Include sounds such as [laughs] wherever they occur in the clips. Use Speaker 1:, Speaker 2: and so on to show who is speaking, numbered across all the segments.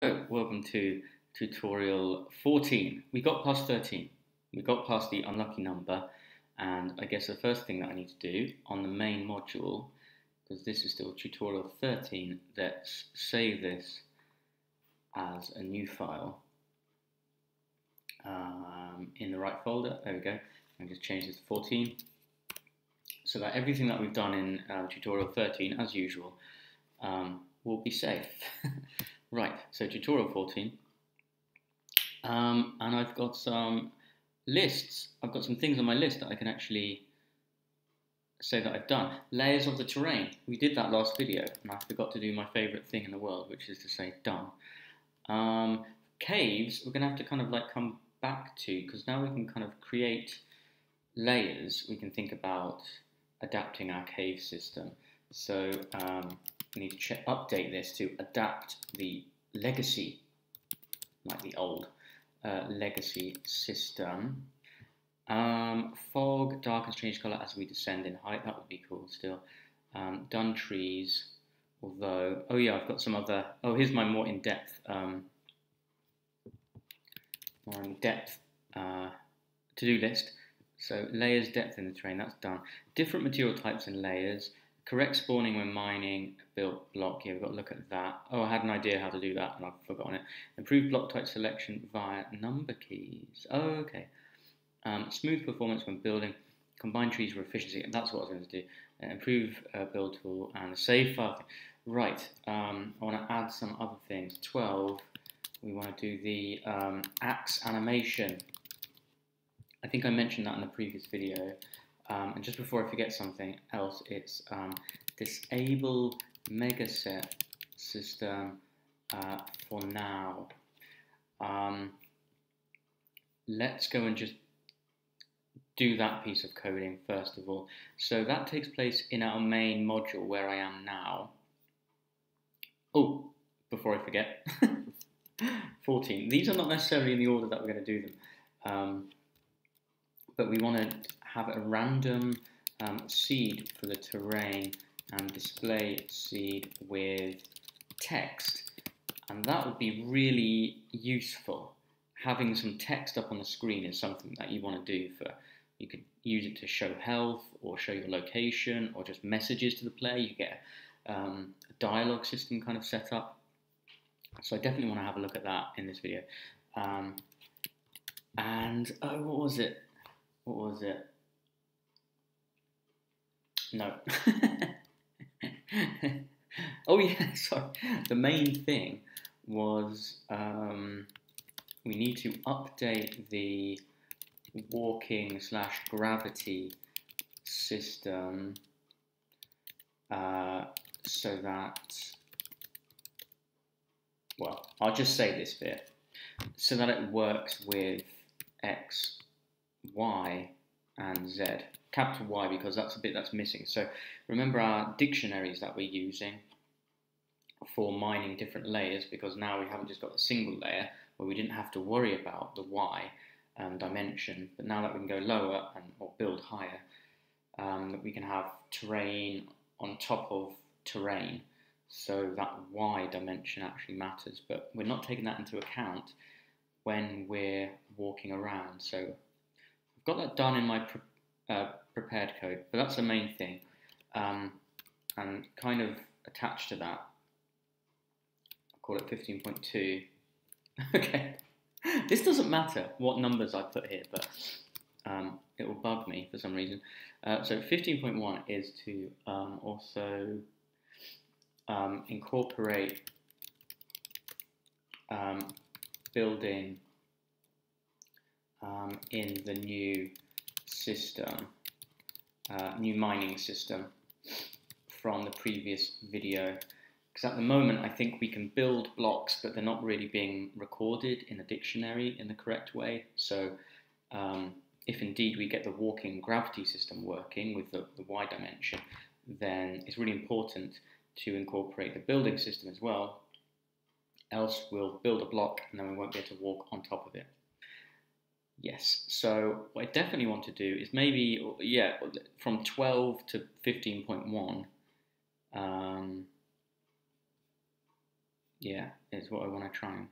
Speaker 1: Oh, welcome to tutorial 14. We got past 13. We got past the unlucky number and I guess the first thing that I need to do on the main module, because this is still tutorial 13, let's save this as a new file um, in the right folder. There we go. I just change this to 14 so that everything that we've done in uh, tutorial 13, as usual, um, will be safe. [laughs] Right, so tutorial 14. Um, and I've got some lists. I've got some things on my list that I can actually say that I've done. Layers of the terrain. We did that last video, and I forgot to do my favourite thing in the world, which is to say done. Um, caves, we're going to have to kind of like come back to, because now we can kind of create layers. We can think about adapting our cave system. So um, we need to update this to adapt the legacy, like the old uh, legacy system. Um, fog darkens change color as we descend in height. That would be cool still. Um, done trees, although, oh yeah, I've got some other, oh, here's my more in-depth, um, more in-depth uh, to-do list. So layers, depth in the terrain, that's done. Different material types and layers. Correct spawning when mining built block. Yeah, we've got to look at that. Oh, I had an idea how to do that and I've forgotten it. Improve block type selection via number keys. Oh, okay. Um, smooth performance when building. Combine trees for efficiency. That's what I was going to do. Uh, improve uh, build tool and save file. Right. Um, I want to add some other things. 12. We want to do the um, axe animation. I think I mentioned that in the previous video. Um, and just before I forget something else, it's um, disable megaset system uh, for now. Um, let's go and just do that piece of coding first of all. So that takes place in our main module where I am now. Oh, before I forget, [laughs] 14. These are not necessarily in the order that we're going to do them. Um, but we want to have a random um, seed for the terrain and display seed with text. And that would be really useful. Having some text up on the screen is something that you want to do for, you could use it to show health or show your location or just messages to the player. You get um, a dialogue system kind of set up. So I definitely want to have a look at that in this video. Um, and, oh, what was it? What was it? No. [laughs] oh yeah, [laughs] sorry. The main thing was um, we need to update the walking slash gravity system uh, so that well, I'll just say this bit so that it works with x, y, and z capital Y because that's a bit that's missing. So remember our dictionaries that we're using for mining different layers because now we haven't just got a single layer where we didn't have to worry about the Y um, dimension, but now that we can go lower and or build higher, um, we can have terrain on top of terrain, so that Y dimension actually matters. But we're not taking that into account when we're walking around. So I've got that done in my uh, prepared code, but that's the main thing. Um, and kind of attached to that, I'll call it 15.2. [laughs] okay, this doesn't matter what numbers I put here, but um, it will bug me for some reason. Uh, so 15.1 is to um, also um, incorporate um, building um, in the new system, uh, new mining system from the previous video. Because at the moment, I think we can build blocks, but they're not really being recorded in a dictionary in the correct way. So um, if indeed we get the walking gravity system working with the, the y dimension, then it's really important to incorporate the building system as well. Else we'll build a block and then we won't be able to walk on top of it. Yes. So what I definitely want to do is maybe, yeah, from 12 to 15.1. Um, yeah, is what I want to try and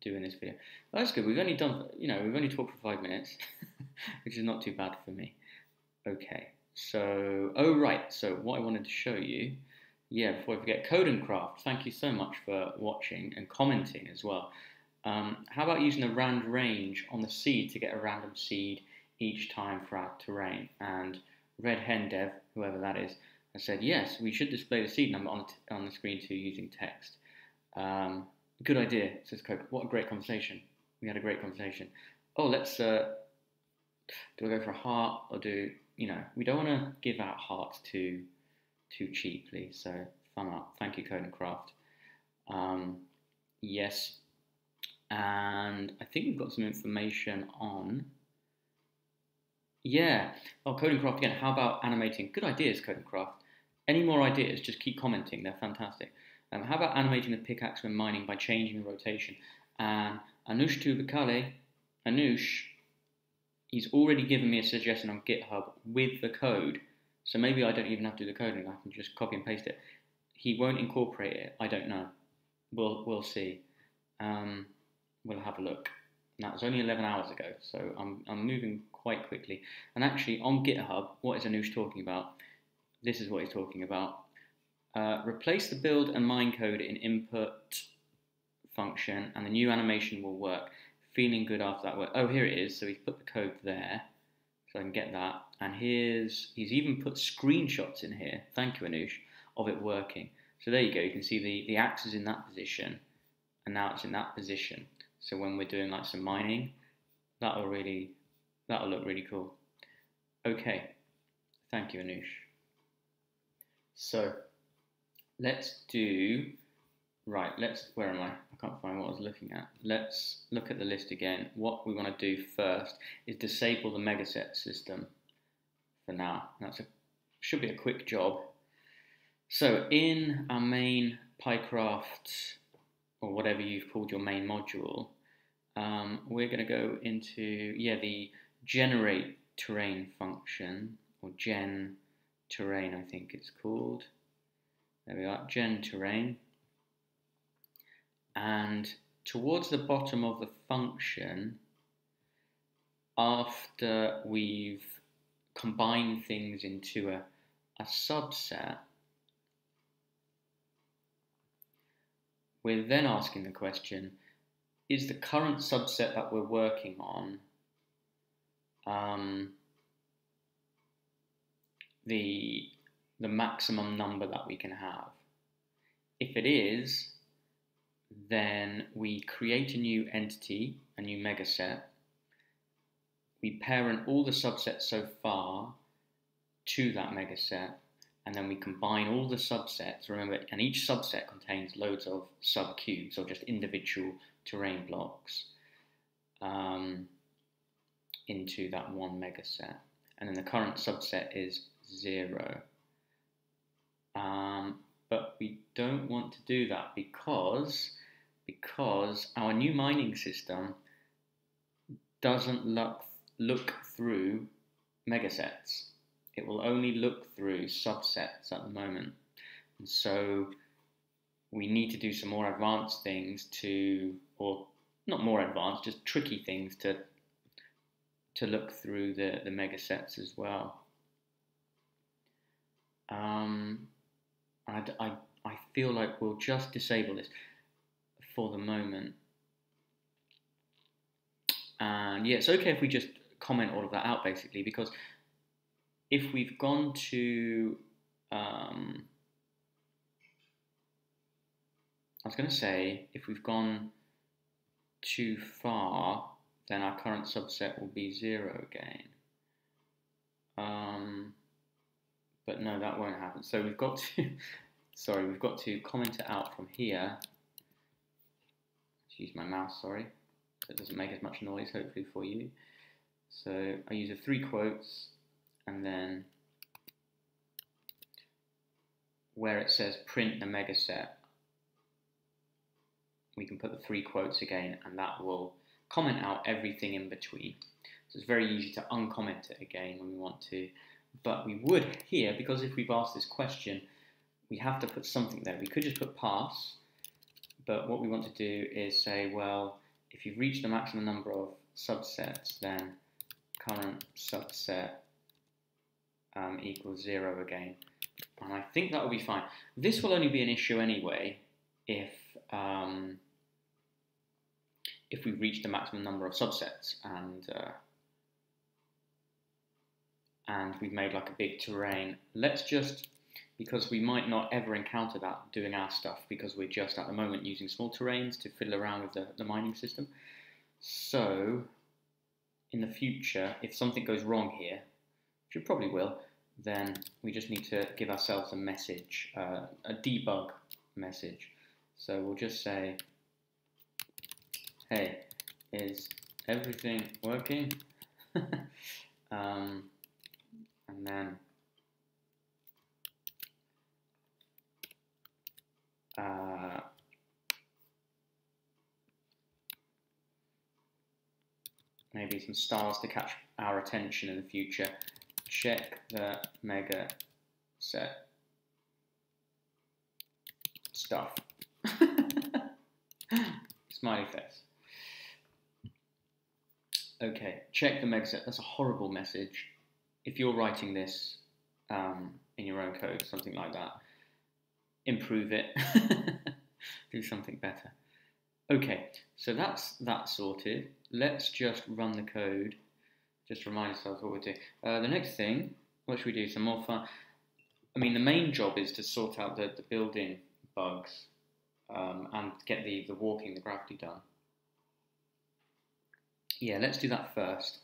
Speaker 1: do in this video. Well, that's good. We've only done, you know, we've only talked for five minutes, [laughs] which is not too bad for me. Okay, so, oh right, so what I wanted to show you, yeah, before I forget, Code and Craft, thank you so much for watching and commenting as well. Um, how about using a rand range on the seed to get a random seed each time for our terrain? And Red Hen Dev, whoever that is, has said, yes, we should display the seed number on the, on the screen too using text. Um, good idea, says Coke. What a great conversation. We had a great conversation. Oh, let's, uh, do I go for a heart or do, you know, we don't want to give out hearts too, too cheaply. So, thumb up. Thank you, Code and Craft. Um, yes, and I think we've got some information on. Yeah, oh, Code Craft again. How about animating? Good ideas, Code Craft. Any more ideas? Just keep commenting. They're fantastic. Um, how about animating the pickaxe when mining by changing the rotation? And Anush Tubakale, Anush, he's already given me a suggestion on GitHub with the code. So maybe I don't even have to do the coding. I can just copy and paste it. He won't incorporate it. I don't know. We'll we'll see. Um, we'll have a look. That was only 11 hours ago, so I'm, I'm moving quite quickly. And actually, on GitHub, what is Anush talking about? This is what he's talking about. Uh, replace the build and mine code in input function, and the new animation will work. Feeling good after that work. Oh, here it is. So he's put the code there, so I can get that. And here's he's even put screenshots in here. Thank you, Anush, of it working. So there you go. You can see the the axe is in that position, and now it's in that position. So when we're doing like some mining, that'll really that'll look really cool. Okay, thank you, Anush. So let's do right. Let's where am I? I can't find what I was looking at. Let's look at the list again. What we want to do first is disable the megaset system for now. That's a should be a quick job. So in our main PyCraft or whatever you've called your main module, um, we're going to go into, yeah, the generate terrain function, or gen terrain, I think it's called. There we are, gen terrain. And towards the bottom of the function, after we've combined things into a, a subset, we're then asking the question, is the current subset that we're working on um, the, the maximum number that we can have? If it is, then we create a new entity, a new megaset. We parent all the subsets so far to that megaset and then we combine all the subsets, remember, and each subset contains loads of subcubes, or just individual terrain blocks, um, into that one megaset. And then the current subset is zero. Um, but we don't want to do that because, because our new mining system doesn't look, look through megasets it will only look through subsets at the moment. And so we need to do some more advanced things to, or not more advanced, just tricky things to to look through the, the mega sets as well. Um, I, I, I feel like we'll just disable this for the moment. And yeah, it's okay if we just comment all of that out basically because if we've gone to, um, I was going to say, if we've gone too far, then our current subset will be zero again. Um, but no, that won't happen. So we've got to, [laughs] sorry, we've got to comment it out from here. Let's use my mouse, sorry. So it doesn't make as much noise, hopefully, for you. So I use the three quotes and then where it says print the megaset, we can put the three quotes again and that will comment out everything in between. So it's very easy to uncomment it again when we want to. But we would here, because if we've asked this question, we have to put something there. We could just put pass, but what we want to do is say, well, if you've reached the maximum number of subsets, then current subset um, equals zero again. And I think that will be fine. This will only be an issue anyway if um, if we reach the maximum number of subsets and uh, and we've made like a big terrain. Let's just because we might not ever encounter that doing our stuff because we're just at the moment using small terrains to fiddle around with the, the mining system. So in the future, if something goes wrong here, which it probably will, then we just need to give ourselves a message, uh, a debug message. So we'll just say, hey, is everything working? [laughs] um, and then uh, maybe some stars to catch our attention in the future. Check the mega set stuff. [laughs] Smiley face. Okay, check the mega set. That's a horrible message. If you're writing this um, in your own code, something like that, improve it, [laughs] do something better. Okay, so that's that sorted. Let's just run the code. Just remind ourselves what we're doing. Uh, the next thing, what should we do? Some more fun. I mean, the main job is to sort out the, the building bugs um, and get the, the walking, the gravity done. Yeah, let's do that first.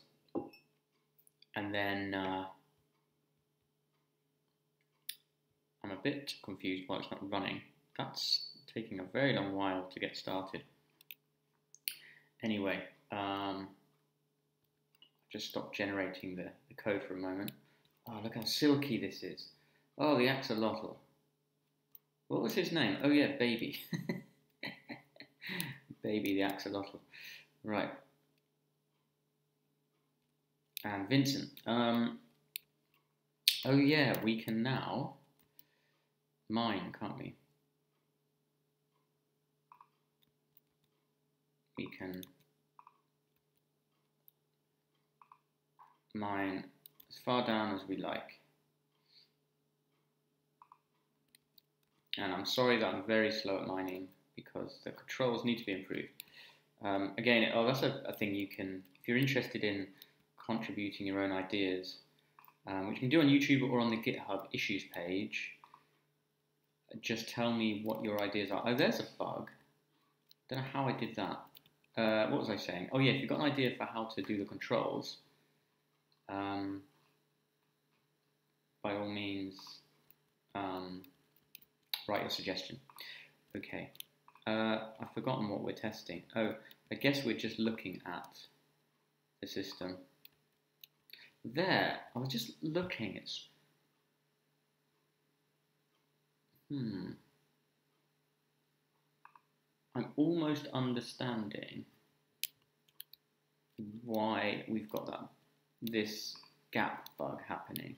Speaker 1: And then uh, I'm a bit confused why it's not running. That's taking a very long while to get started. Anyway, um, just stop generating the, the code for a moment. Oh, look how silky this is. Oh, the axolotl. What was his name? Oh yeah, Baby. [laughs] Baby the axolotl. Right. And Vincent. Um, oh yeah, we can now mine, can't we? We can mine as far down as we like. And I'm sorry that I'm very slow at mining because the controls need to be improved. Um, again, oh, that's a, a, thing you can, if you're interested in contributing your own ideas, um, which you can do on YouTube or on the GitHub issues page, just tell me what your ideas are. Oh, there's a bug. Don't know how I did that. Uh, what was I saying? Oh yeah, if you've got an idea for how to do the controls, um, by all means, um, write your suggestion. Okay, uh, I've forgotten what we're testing. Oh, I guess we're just looking at the system. There, I was just looking, it's... Hmm. I'm almost understanding why we've got that this gap bug happening.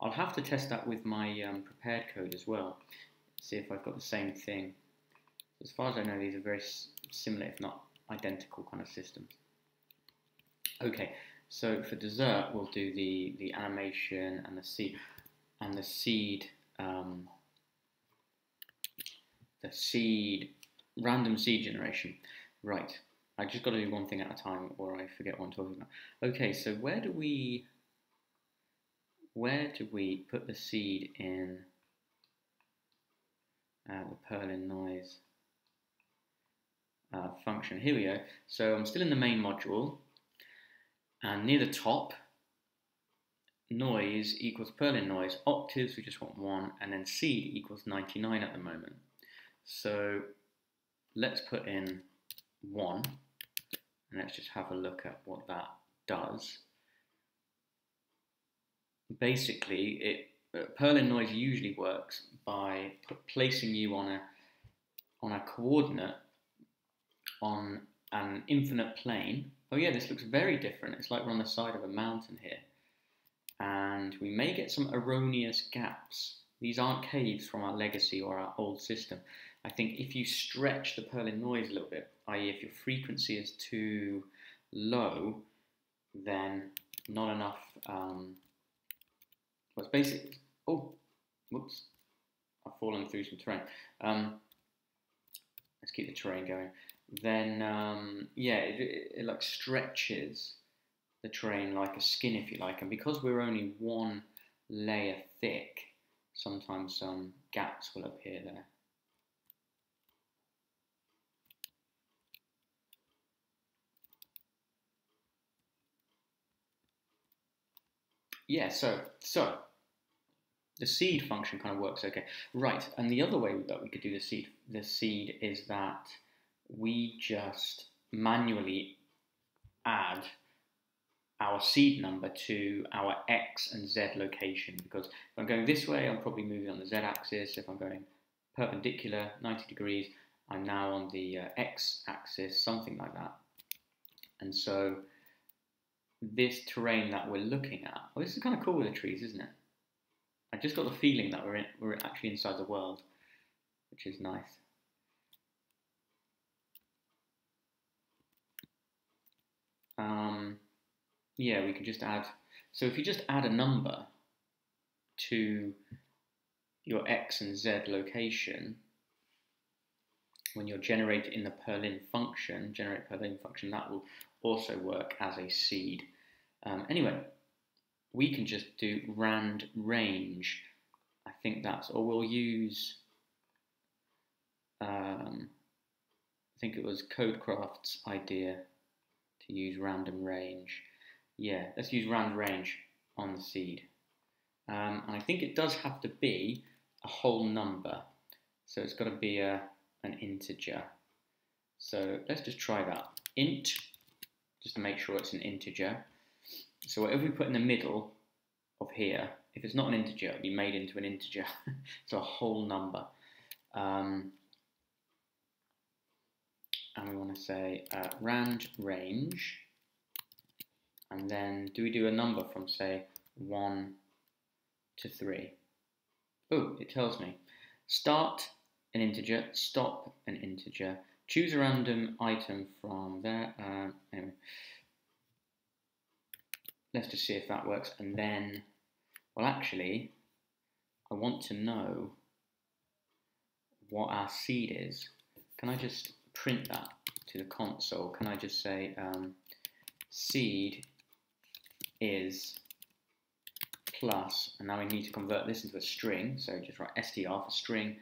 Speaker 1: I'll have to test that with my um, prepared code as well, see if I've got the same thing. As far as I know, these are very similar, if not identical kind of systems. Okay, so for dessert, we'll do the, the animation and the seed, and the seed, um, the seed, random seed generation. Right, I just got to do one thing at a time or I forget what I'm talking about. Okay, so where do we where do we put the seed in uh, the Perlin noise uh, function? Here we go. So I'm still in the main module and near the top noise equals Perlin noise, octaves we just want one and then seed equals 99 at the moment. So let's put in 1 and let's just have a look at what that does. Basically, it uh, Perlin noise usually works by placing you on a on a coordinate on an infinite plane. Oh yeah, this looks very different. It's like we're on the side of a mountain here. And we may get some erroneous gaps. These aren't caves from our legacy or our old system. I think if you stretch the Perlin noise a little bit, i.e. if your frequency is too low, then not enough, um, well, it's oh, whoops, I've fallen through some terrain. Um, let's keep the terrain going. Then, um, yeah, it, it, it, like stretches the terrain like a skin, if you like. And because we're only one layer thick, sometimes some gaps will appear there. Yeah, so, so the seed function kind of works okay. Right, and the other way that we could do the seed, the seed is that we just manually add our seed number to our X and Z location because if I'm going this way, I'm probably moving on the Z axis. If I'm going perpendicular, 90 degrees, I'm now on the uh, X axis, something like that. And so this terrain that we're looking at, well, this is kind of cool with the trees, isn't it? I just got the feeling that we're in, we're actually inside the world, which is nice. Um, yeah, we can just add. So if you just add a number to your x and z location, when you're generating in the Perlin function, generate Perlin function, that will also work as a seed. Um, anyway, we can just do rand range. I think that's, or we'll use, um, I think it was Codecraft's idea to use random range. Yeah, let's use rand range on the seed. Um, and I think it does have to be a whole number. So it's got to be a, an integer. So let's just try that. int, just to make sure it's an integer. So whatever we put in the middle of here, if it's not an integer, it'll be made into an integer. [laughs] so a whole number. Um, and we want to say uh, rand range. And then do we do a number from say 1 to 3? Oh, it tells me. Start an integer, stop an integer, choose a random item from there. Uh, anyway, let's just see if that works. And then, well, actually, I want to know what our seed is. Can I just print that to the console? Can I just say um, seed is plus, and now we need to convert this into a string, so just write str for string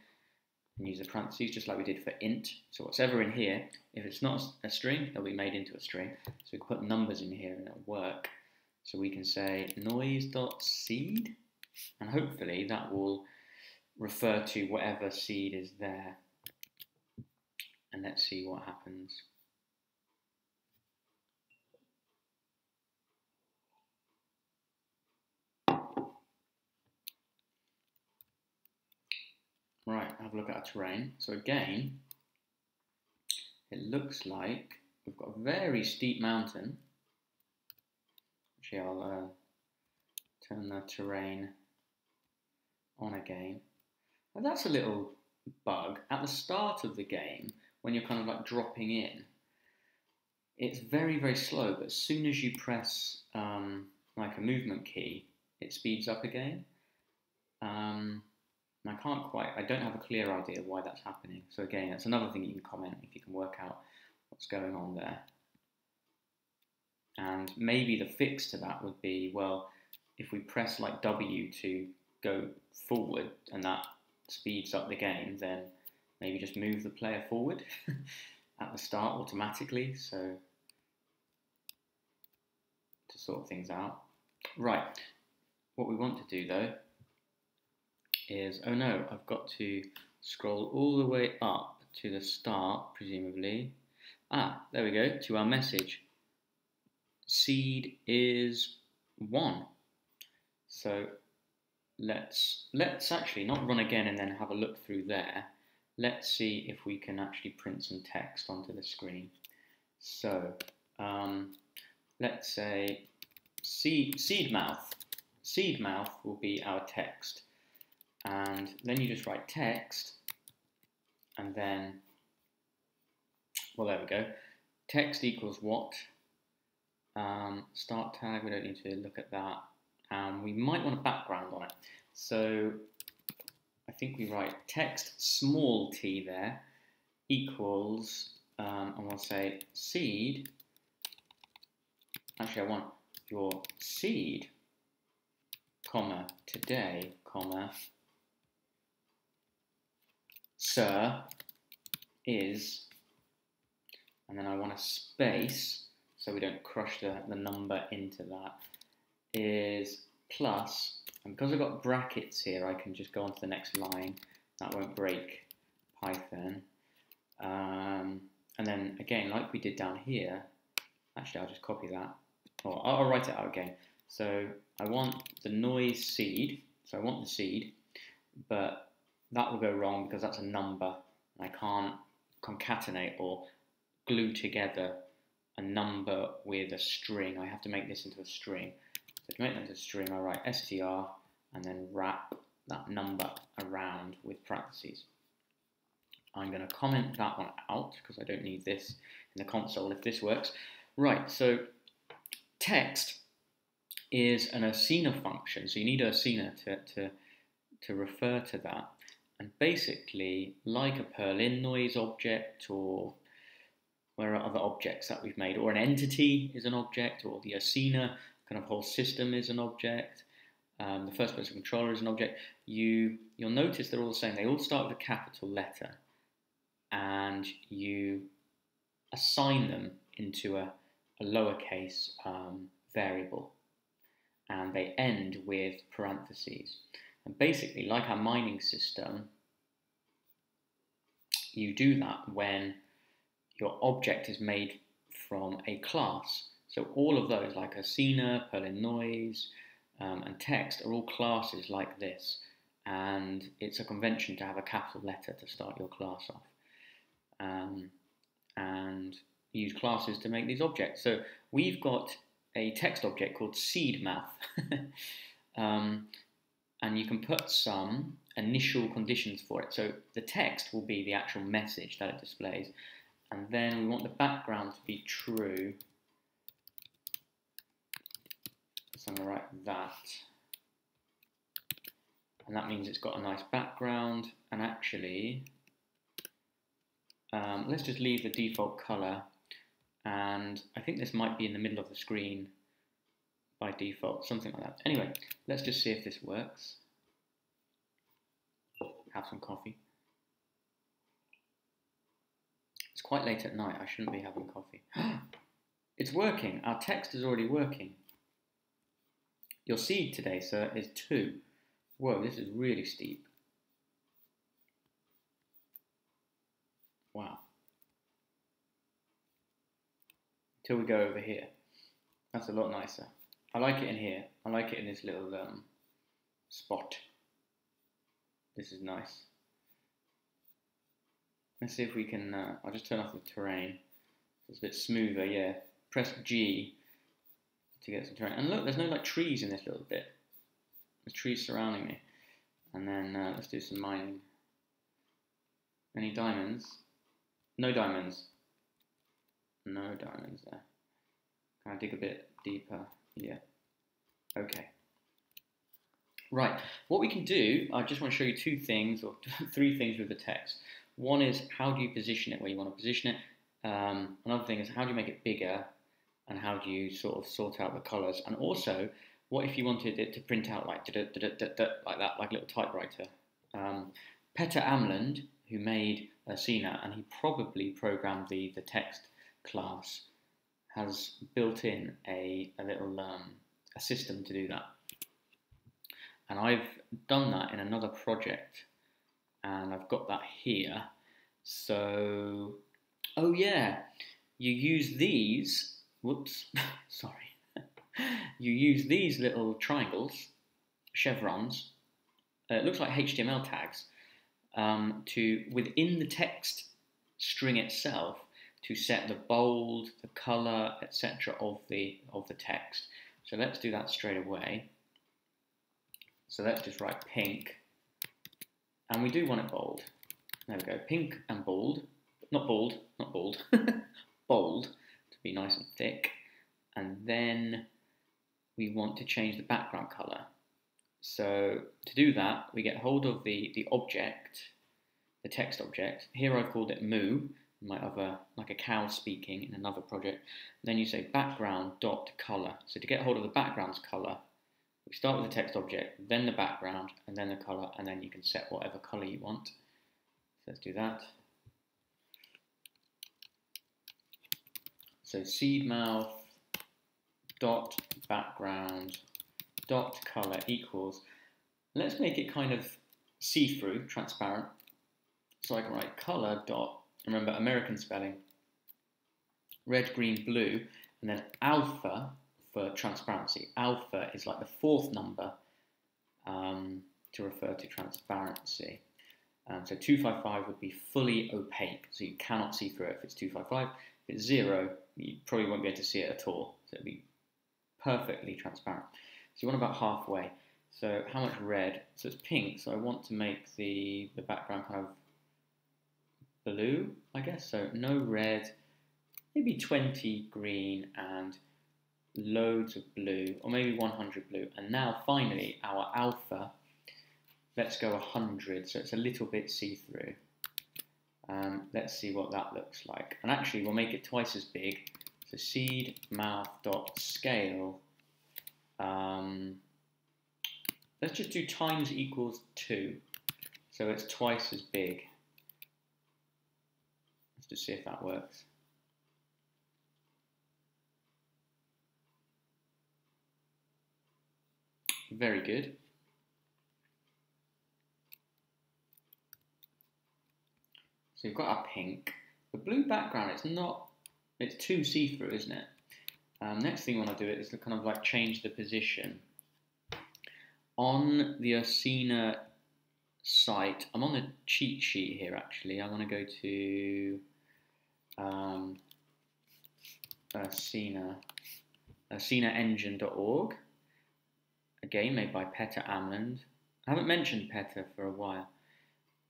Speaker 1: and use the parentheses just like we did for int. So whatever in here, if it's not a string, it'll be made into a string. So we can put numbers in here and it'll work. So we can say noise.seed, and hopefully that will refer to whatever seed is there. And let's see what happens. Right, have a look at our terrain. So again, it looks like we've got a very steep mountain I'll uh, turn the terrain on again. And that's a little bug. At the start of the game, when you're kind of like dropping in, it's very, very slow, but as soon as you press um, like a movement key, it speeds up again. Um, and I can't quite, I don't have a clear idea why that's happening. So again, that's another thing you can comment if you can work out what's going on there. And maybe the fix to that would be, well, if we press like W to go forward and that speeds up the game, then maybe just move the player forward [laughs] at the start automatically. So to sort things out. Right, what we want to do though is, oh no, I've got to scroll all the way up to the start, presumably. Ah, there we go, to our message seed is 1. So let's, let's actually not run again and then have a look through there. Let's see if we can actually print some text onto the screen. So um, let's say seed, seed mouth. Seed mouth will be our text. And then you just write text and then, well, there we go. Text equals what? Um, start tag, we don't need to look at that. Um, we might want a background on it. So I think we write text small t there equals, um, and we'll say seed. Actually, I want your seed, comma, today, comma, sir, is, and then I want a space, so we don't crush the, the number into that, is plus, and because I've got brackets here, I can just go on to the next line. That won't break Python. Um, and then again, like we did down here, actually I'll just copy that, or I'll, I'll write it out again. So I want the noise seed, so I want the seed, but that will go wrong because that's a number. I can't concatenate or glue together a number with a string. I have to make this into a string. So to make that into a string, I write str and then wrap that number around with parentheses. I'm going to comment that one out because I don't need this in the console if this works. Right, so text is an Ursina function, so you need Ursina to, to, to refer to that. And basically, like a Perlin noise object or where are other objects that we've made, or an entity is an object, or the Ursina kind of whole system is an object, um, the first person controller is an object, you, you'll notice they're all the same. They all start with a capital letter. And you assign them into a, a lowercase um, variable. And they end with parentheses. And basically, like our mining system, you do that when your object is made from a class. So all of those, like Ursina, Perlin Noise, um, and text, are all classes like this. And it's a convention to have a capital letter to start your class off um, and use classes to make these objects. So we've got a text object called seed math. [laughs] um, and you can put some initial conditions for it. So the text will be the actual message that it displays. And then we want the background to be true. So I'm going to write that. And that means it's got a nice background. And actually, um, let's just leave the default color and I think this might be in the middle of the screen by default, something like that. Anyway, let's just see if this works. Have some coffee. It's quite late at night, I shouldn't be having coffee. [gasps] it's working, our text is already working. Your seed today, sir, is 2. Whoa, this is really steep. Wow. Till we go over here. That's a lot nicer. I like it in here. I like it in this little um, spot. This is nice. Let's see if we can, uh, I'll just turn off the terrain. It's a bit smoother, yeah. Press G to get some terrain. And look, there's no like trees in this little bit. There's trees surrounding me. And then uh, let's do some mining. Any diamonds? No diamonds. No diamonds there. Can I dig a bit deeper? Yeah. Okay. Right, what we can do, I just want to show you two things, or [laughs] three things with the text. One is how do you position it where you want to position it. Um, another thing is how do you make it bigger, and how do you sort of sort out the colours. And also, what if you wanted it to print out like, like that, like a little typewriter. Um, Petter Amland, who made Ursina, and he probably programmed the, the text class, has built in a, a little um, a system to do that. And I've done that in another project, and I've got that here. So, oh yeah, you use these, whoops, [laughs] sorry. [laughs] you use these little triangles, chevrons, uh, it looks like HTML tags, um, to within the text string itself to set the bold, the color, etc. of the of the text. So let's do that straight away. So let's just write pink, and we do want it bold. There we go, pink and bold. Not bold, not bold. [laughs] bold, to be nice and thick. And then we want to change the background colour. So to do that, we get hold of the, the object, the text object. Here I've called it moo, my other, like a cow speaking in another project. Then you say background dot color. So to get hold of the background's color, we start with the text object, then the background, and then the color, and then you can set whatever color you want. So let's do that. So seed mouth dot background dot color equals. Let's make it kind of see-through, transparent. So I can write color dot remember American spelling, red, green, blue, and then alpha for transparency. Alpha is like the fourth number um, to refer to transparency. Um, so 255 would be fully opaque, so you cannot see through it if it's 255. If it's zero, you probably won't be able to see it at all. So it'll be perfectly transparent. So you want about halfway. So how much red? So it's pink, so I want to make the, the background kind of blue, I guess. So no red, maybe 20 green and loads of blue, or maybe 100 blue. And now finally our alpha, let's go 100, so it's a little bit see-through. Um, let's see what that looks like. And actually we'll make it twice as big. So seed mouth dot scale. Um, let's just do times equals 2. So it's twice as big Let's just see if that works. Very good. So we've got our pink. The blue background, it's not, it's too see-through, isn't it? Um, next thing you want to do is to kind of like change the position. On the Ursina site, I'm on the cheat sheet here actually. I want to go to um, Ursina, ursinaengine.org, again made by Petter Amland. I haven't mentioned Petter for a while.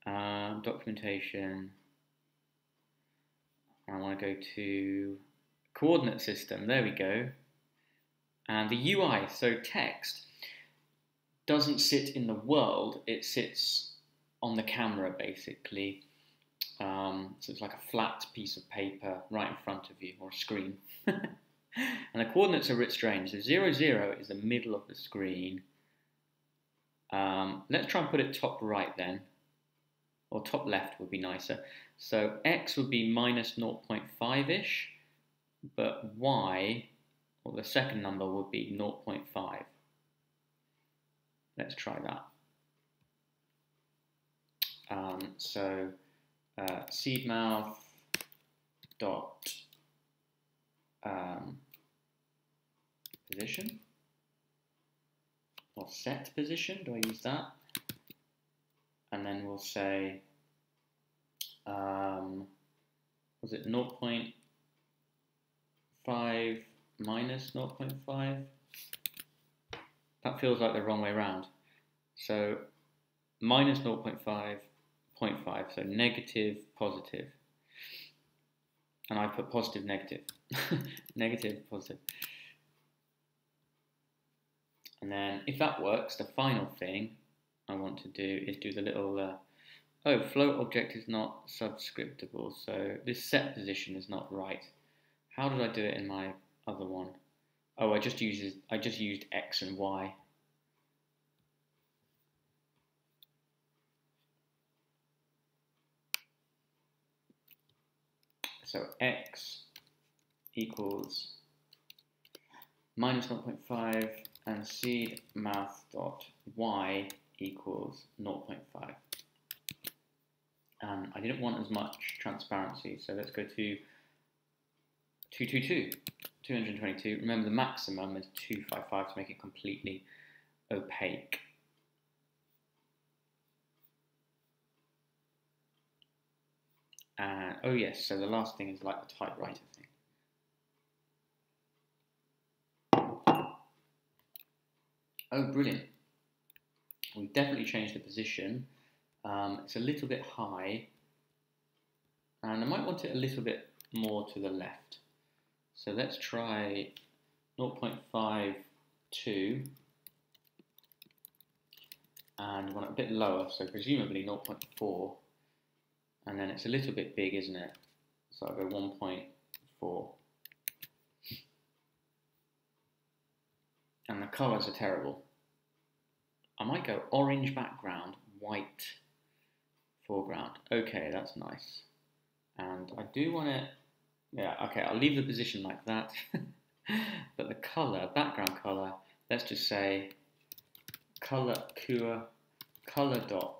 Speaker 1: Um, documentation. I want to go to coordinate system. There we go. And the UI, so text, doesn't sit in the world, it sits on the camera basically. Um, so it's like a flat piece of paper right in front of you, or a screen. [laughs] [laughs] and the coordinates are a bit strange. So 0, 0 is the middle of the screen. Um, let's try and put it top right then, or top left would be nicer. So x would be minus 0.5-ish, but y, or the second number, would be 0.5. Let's try that. Um, so uh, seed mouth dot um, position or set position. Do I use that? And then we'll say, um, was it 0.5 minus 0.5? That feels like the wrong way around. So minus 0.5 0.5, so negative, positive. And I put positive, negative. [laughs] negative, positive. And then if that works, the final thing I want to do is do the little, uh, oh, float object is not subscriptable, so this set position is not right. How did I do it in my other one? Oh, I just used, I just used X and Y So x equals minus 0.5 and seed math dot y equals 0.5. And I didn't want as much transparency, so let's go to 222, 222. Remember the maximum is 255 to make it completely opaque. And, oh yes, so the last thing is like the typewriter thing. Oh, brilliant. We've definitely changed the position. Um, it's a little bit high. And I might want it a little bit more to the left. So let's try 0.52 and want it a bit lower, so presumably 0.4 and then it's a little bit big, isn't it? So I'll go 1.4 and the colours are terrible. I might go orange background, white foreground. Okay, that's nice. And I do want it, yeah, okay, I'll leave the position like that. [laughs] but the colour, background colour, let's just say colour cure colour dot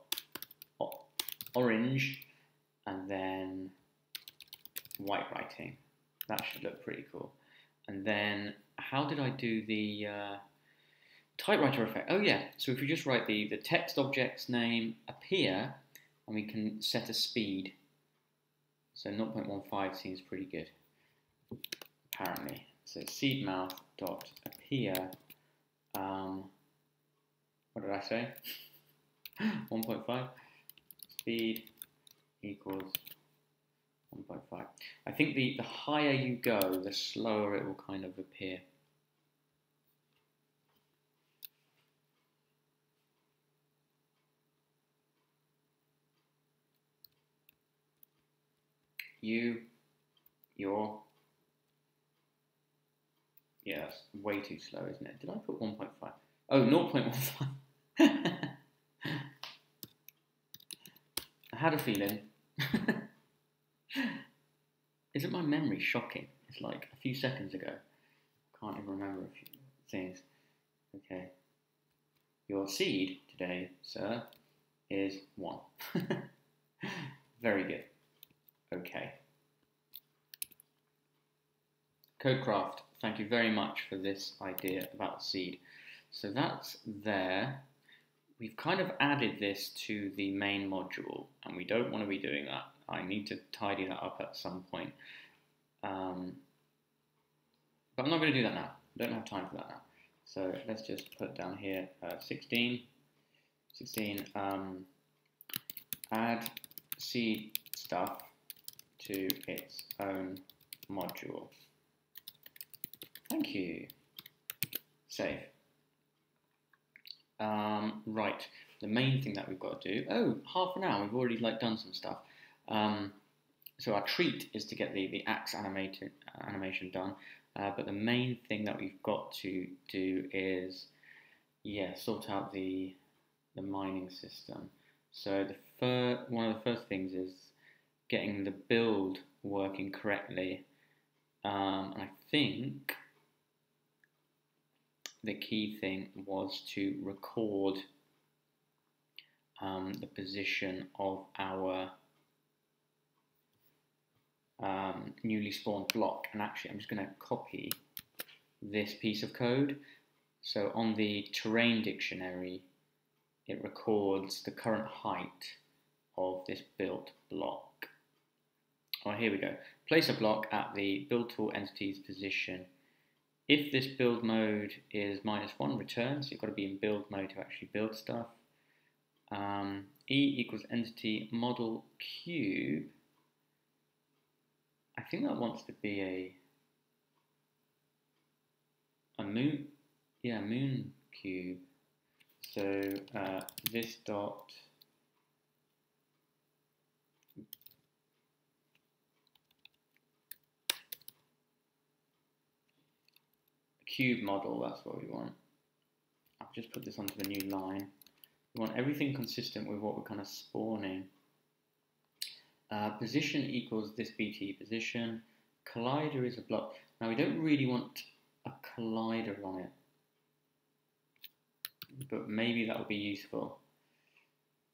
Speaker 1: orange and then white writing. That should look pretty cool. And then how did I do the uh, typewriter effect? Oh yeah, so if we just write the, the text object's name appear and we can set a speed. So 0.15 seems pretty good, apparently. So seedmouth dot appear. Um, what did I say? [laughs] 1.5 speed equals 1.5. I think the, the higher you go, the slower it will kind of appear. You, your, yeah, that's way too slow, isn't it? Did I put 1.5? Oh, 0.15. [laughs] I had a feeling. [laughs] [gasps] Isn't my memory shocking? It's like a few seconds ago. Can't even remember a few things. Okay. Your seed today, sir, is one. [laughs] Very good. Okay. Codecraft, thank you very much for this idea about seed. So that's there. We've kind of added this to the main module, and we don't want to be doing that. I need to tidy that up at some point. Um, but I'm not going to do that now. I don't have time for that now. So let's just put down here uh, 16. 16. Um, add seed stuff to its own module. Thank you. Save. Um, right, the main thing that we've got to do. Oh, half an hour. We've already like done some stuff. Um, so our treat is to get the the axe animated animation done. Uh, but the main thing that we've got to do is, yeah, sort out the the mining system. So the one of the first things is getting the build working correctly. Um, and I think the key thing was to record um, the position of our um, newly spawned block. And actually, I'm just going to copy this piece of code. So on the terrain dictionary, it records the current height of this built block. Oh, here we go. Place a block at the build tool entity's position if this build mode is minus one, return, so you've got to be in build mode to actually build stuff. Um, e equals entity model cube. I think that wants to be a a moon, yeah, moon cube. So uh, this dot cube model, that's what we want. I've just put this onto a new line. We want everything consistent with what we're kind of spawning. Uh, position equals this BT position. Collider is a block. Now we don't really want a collider on it, but maybe that would be useful.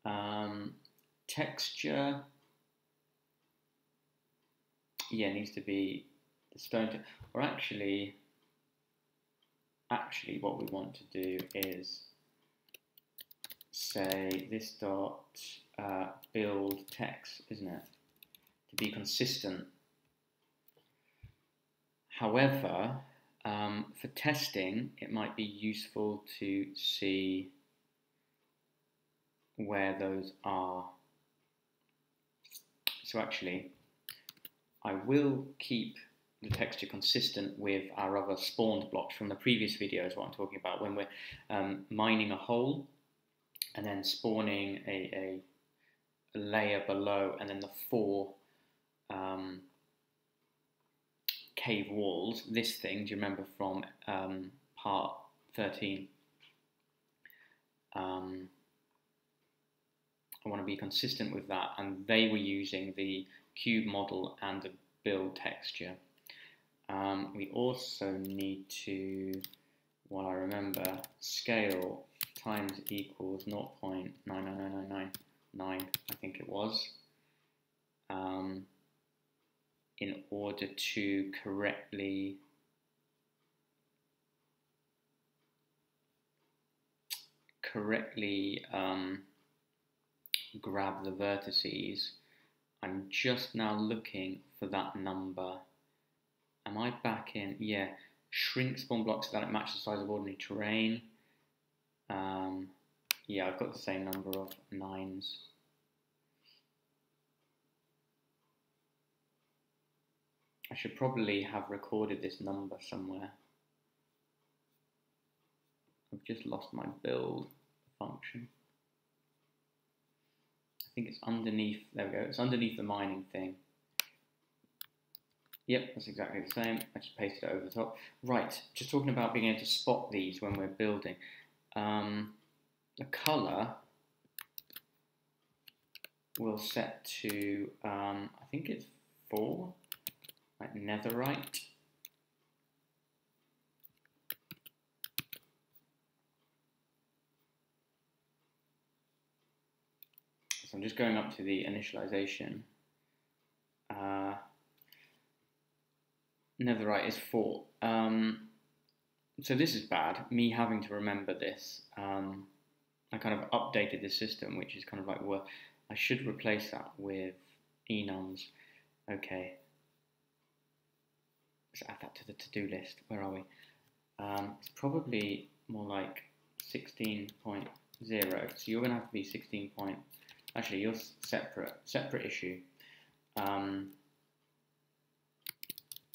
Speaker 1: Um, texture, yeah, needs to be the stone, or actually, actually what we want to do is say this dot uh, build text, isn't it? To be consistent. However, um, for testing, it might be useful to see where those are. So actually, I will keep the texture consistent with our other spawned blocks from the previous video is what I'm talking about when we're um, mining a hole and then spawning a, a, layer below and then the four um, cave walls. This thing do you remember from um, part 13 um, I want to be consistent with that and they were using the cube model and the build texture. Um, we also need to, while I remember, scale times equals 0.99999, I think it was, um, in order to correctly correctly um, grab the vertices. I'm just now looking for that number Am I back in? Yeah. Shrink spawn blocks so that it matches the size of ordinary terrain. Um, yeah, I've got the same number of nines. I should probably have recorded this number somewhere. I've just lost my build function. I think it's underneath, there we go, it's underneath the mining thing. Yep, that's exactly the same. I just pasted it over the top. Right, just talking about being able to spot these when we're building. Um, the colour will set to, um, I think it's 4, like netherite. So I'm just going up to the initialization. Uh, netherite is 4. Um, so this is bad, me having to remember this. Um, I kind of updated the system, which is kind of like, well, I should replace that with enums. Okay. Let's add that to the to-do list. Where are we? Um, it's probably more like 16.0. So you're going to have to be 16 point. Actually, you're separate. Separate issue. Um,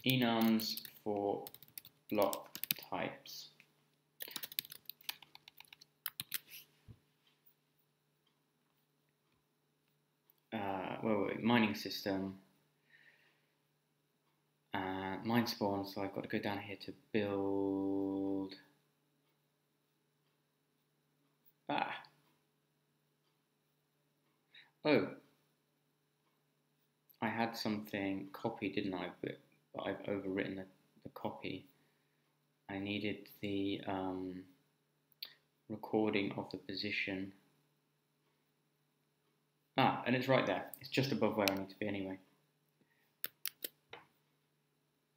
Speaker 1: enums for block types. Uh, mining system, uh, mine spawn, so I've got to go down here to build. Ah. Oh. I had something copied, didn't I? But but I've overwritten the, the copy. I needed the um, recording of the position. Ah, and it's right there. It's just above where I need to be anyway.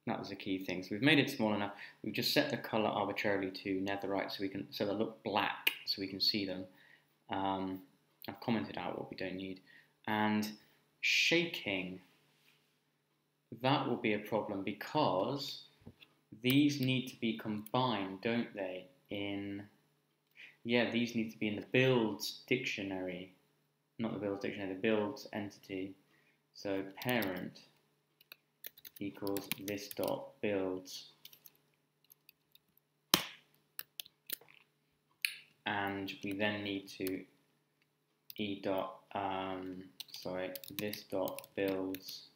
Speaker 1: That was a key thing. So we've made it small enough. We've just set the color arbitrarily to netherite so we can so they look black so we can see them. Um, I've commented out what we don't need. And shaking that will be a problem because these need to be combined, don't they? In yeah, these need to be in the builds dictionary, not the builds dictionary, the builds entity. So parent equals this dot builds. And we then need to e dot um, sorry this dot builds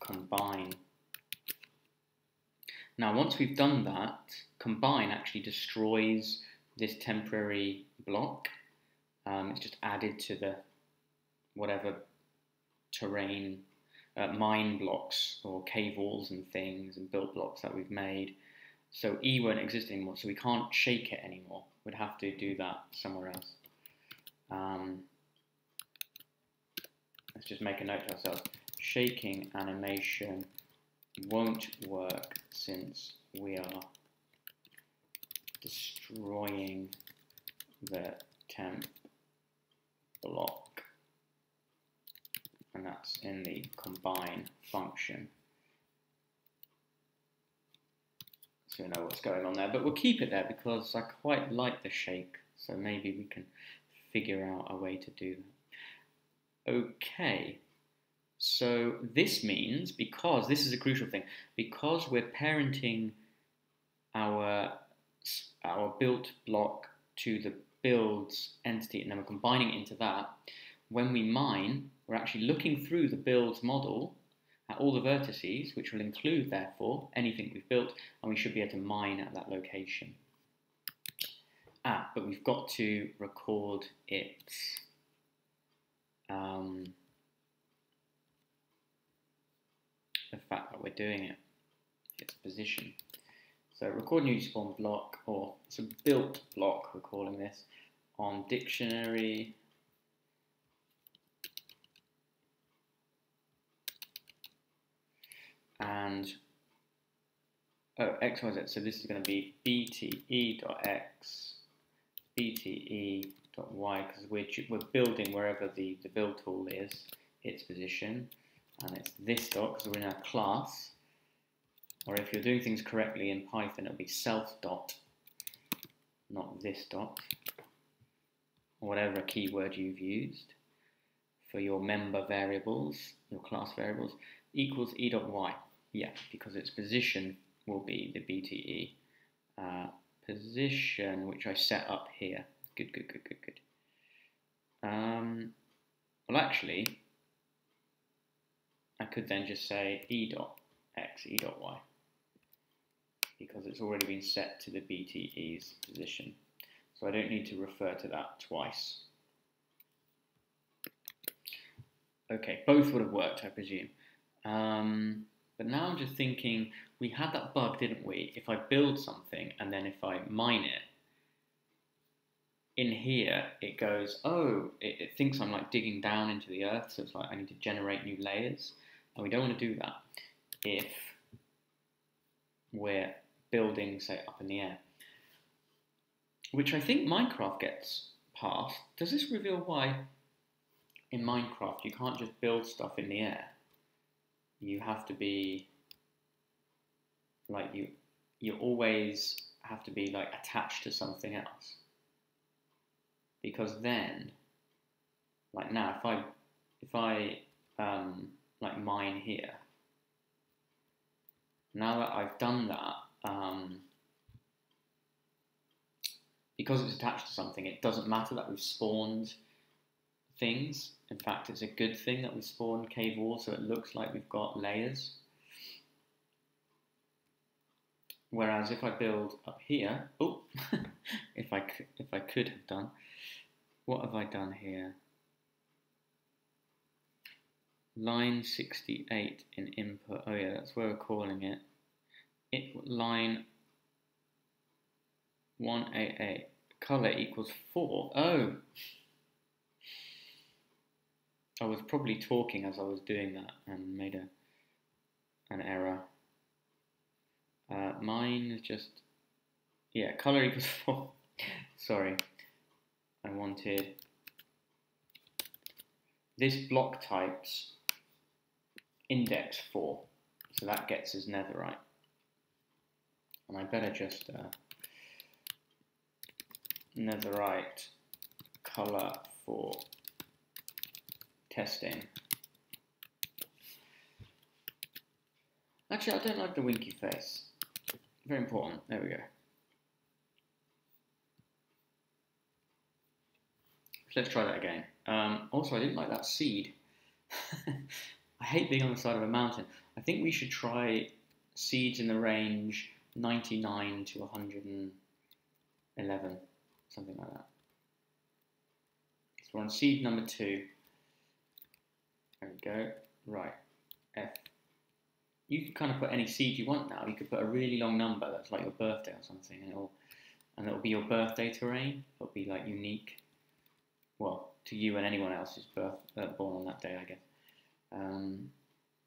Speaker 1: combine. Now once we've done that, combine actually destroys this temporary block. Um, it's just added to the whatever terrain, uh, mine blocks or cave walls and things and built blocks that we've made. So E won't exist anymore, so we can't shake it anymore. We'd have to do that somewhere else. Um, let's just make a note to ourselves shaking animation won't work since we are destroying the temp block. And that's in the combine function. So you know what's going on there but we'll keep it there because I quite like the shake so maybe we can figure out a way to do that. Okay So this means, because this is a crucial thing, because we're parenting our, our built block to the builds entity and then we're combining it into that, when we mine, we're actually looking through the builds model at all the vertices, which will include, therefore, anything we've built, and we should be able to mine at that location. Ah, but we've got to record it. um, the fact that we're doing it, its position. So record new spawn block, or it's a built block, we're calling this, on dictionary and oh, x, y, z. So this is going to be bte.x, bte.y, because we're, we're building wherever the, the build tool is, its position, and it's this dot, because we're in a class, or if you're doing things correctly in Python, it'll be self dot, not this dot, whatever keyword you've used for your member variables, your class variables, equals e dot y. Yeah, because its position will be the BTE uh, position, which I set up here. Good, good, good, good, good. Um, well, actually, I could then just say e dot x, e dot y, because it's already been set to the BTE's position. So I don't need to refer to that twice. Okay, both would have worked, I presume. Um, but now I'm just thinking, we had that bug, didn't we? If I build something and then if I mine it, in here it goes, oh, it, it, thinks I'm like digging down into the earth, so it's like I need to generate new layers. And we don't want to do that if we're building, say, up in the air. Which I think Minecraft gets past. Does this reveal why in Minecraft you can't just build stuff in the air? you have to be like you you always have to be like attached to something else because then like now if I if I um, like mine here now that I've done that um, because it's attached to something it doesn't matter that we've spawned things. In fact, it's a good thing that we spawn cave walls so it looks like we've got layers. Whereas if I build up here, oh, [laughs] if I if I could have done, what have I done here? Line 68 in input. Oh yeah, that's where we're calling it. It line 188 color equals 4. Oh, I was probably talking as I was doing that and made a an error. Uh, mine is just yeah, color equals [laughs] four. Sorry, I wanted this block types index four, so that gets us netherite, and I better just uh, netherite color for testing. Actually, I don't like the winky face. Very important. There we go. Let's try that again. Um, also, I didn't like that seed. [laughs] I hate being on the side of a mountain. I think we should try seeds in the range 99 to 111, something like that. So we're on seed number two. There we go. Right. F. You can kind of put any seed you want now. You could put a really long number that's like your birthday or something, and it'll and it'll be your birthday terrain. It'll be like unique. Well, to you and anyone else birth, uh, born on that day, I guess. Um,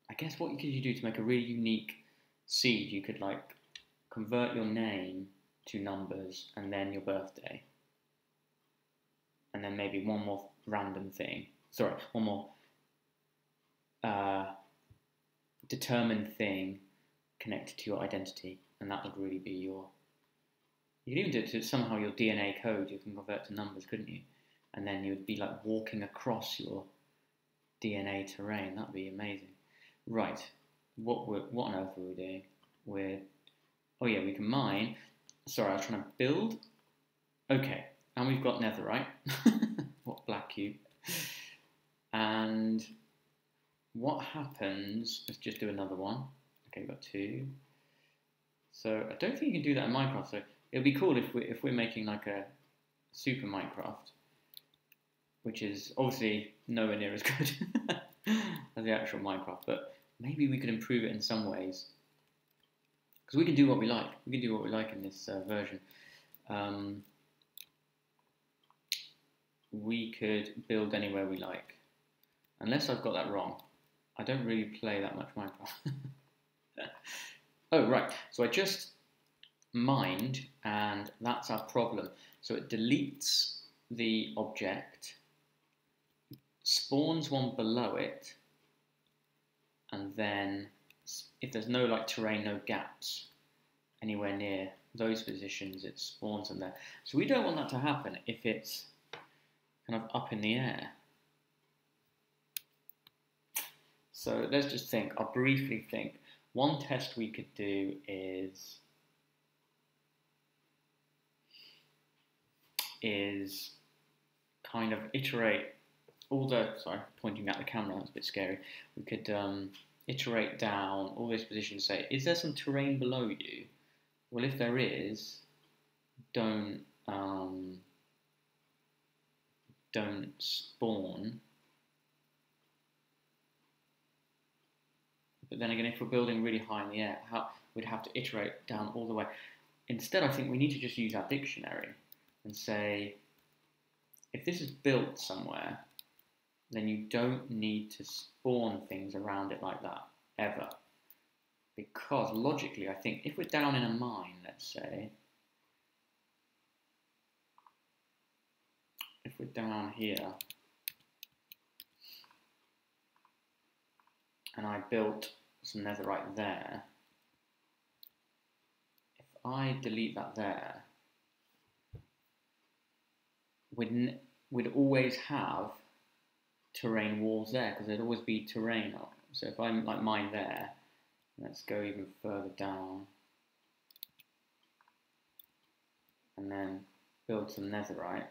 Speaker 1: I guess what you could you do to make a really unique seed? You could like convert your name to numbers and then your birthday, and then maybe one more random thing. Sorry, one more uh, determined thing connected to your identity, and that would really be your. You could even do it to somehow your DNA code. You can convert to numbers, couldn't you? And then you would be like walking across your DNA terrain. That'd be amazing. Right. What we what on earth are we doing? We're oh yeah, we can mine. Sorry, I was trying to build. Okay, and we've got netherite. [laughs] what black cube? And what happens? Let's just do another one. Okay, we've got two. So I don't think you can do that in Minecraft. So it'll be cool if we if we're making like a super Minecraft, which is obviously nowhere near as [laughs] good as the actual Minecraft, but maybe we could improve it in some ways. Because we can do what we like. We can do what we like in this uh, version. Um, we could build anywhere we like. Unless I've got that wrong. I don't really play that much Minecraft. [laughs] oh, right. So I just mined, and that's our problem. So it deletes the object, spawns one below it, and then if there's no like terrain, no gaps anywhere near those positions, it spawns them there. So we don't want that to happen if it's kind of up in the air. So let's just think, I'll briefly think. One test we could do is is kind of iterate all the, sorry, pointing at the camera, that's a bit scary. We could um, iterate down all those positions, say, is there some terrain below you? Well, if there is, don't, um, don't spawn. But then again, if we're building really high in the air, how, we'd have to iterate down all the way. Instead, I think we need to just use our dictionary and say, if this is built somewhere, then you don't need to spawn things around it like that, ever. Because logically, I think if we're down in a mine, let's say, if we're down here, and I built some netherite there, if I delete that there, we'd, we'd always have terrain walls there because there'd always be terrain. So if I'm like mine there, let's go even further down and then build some netherite.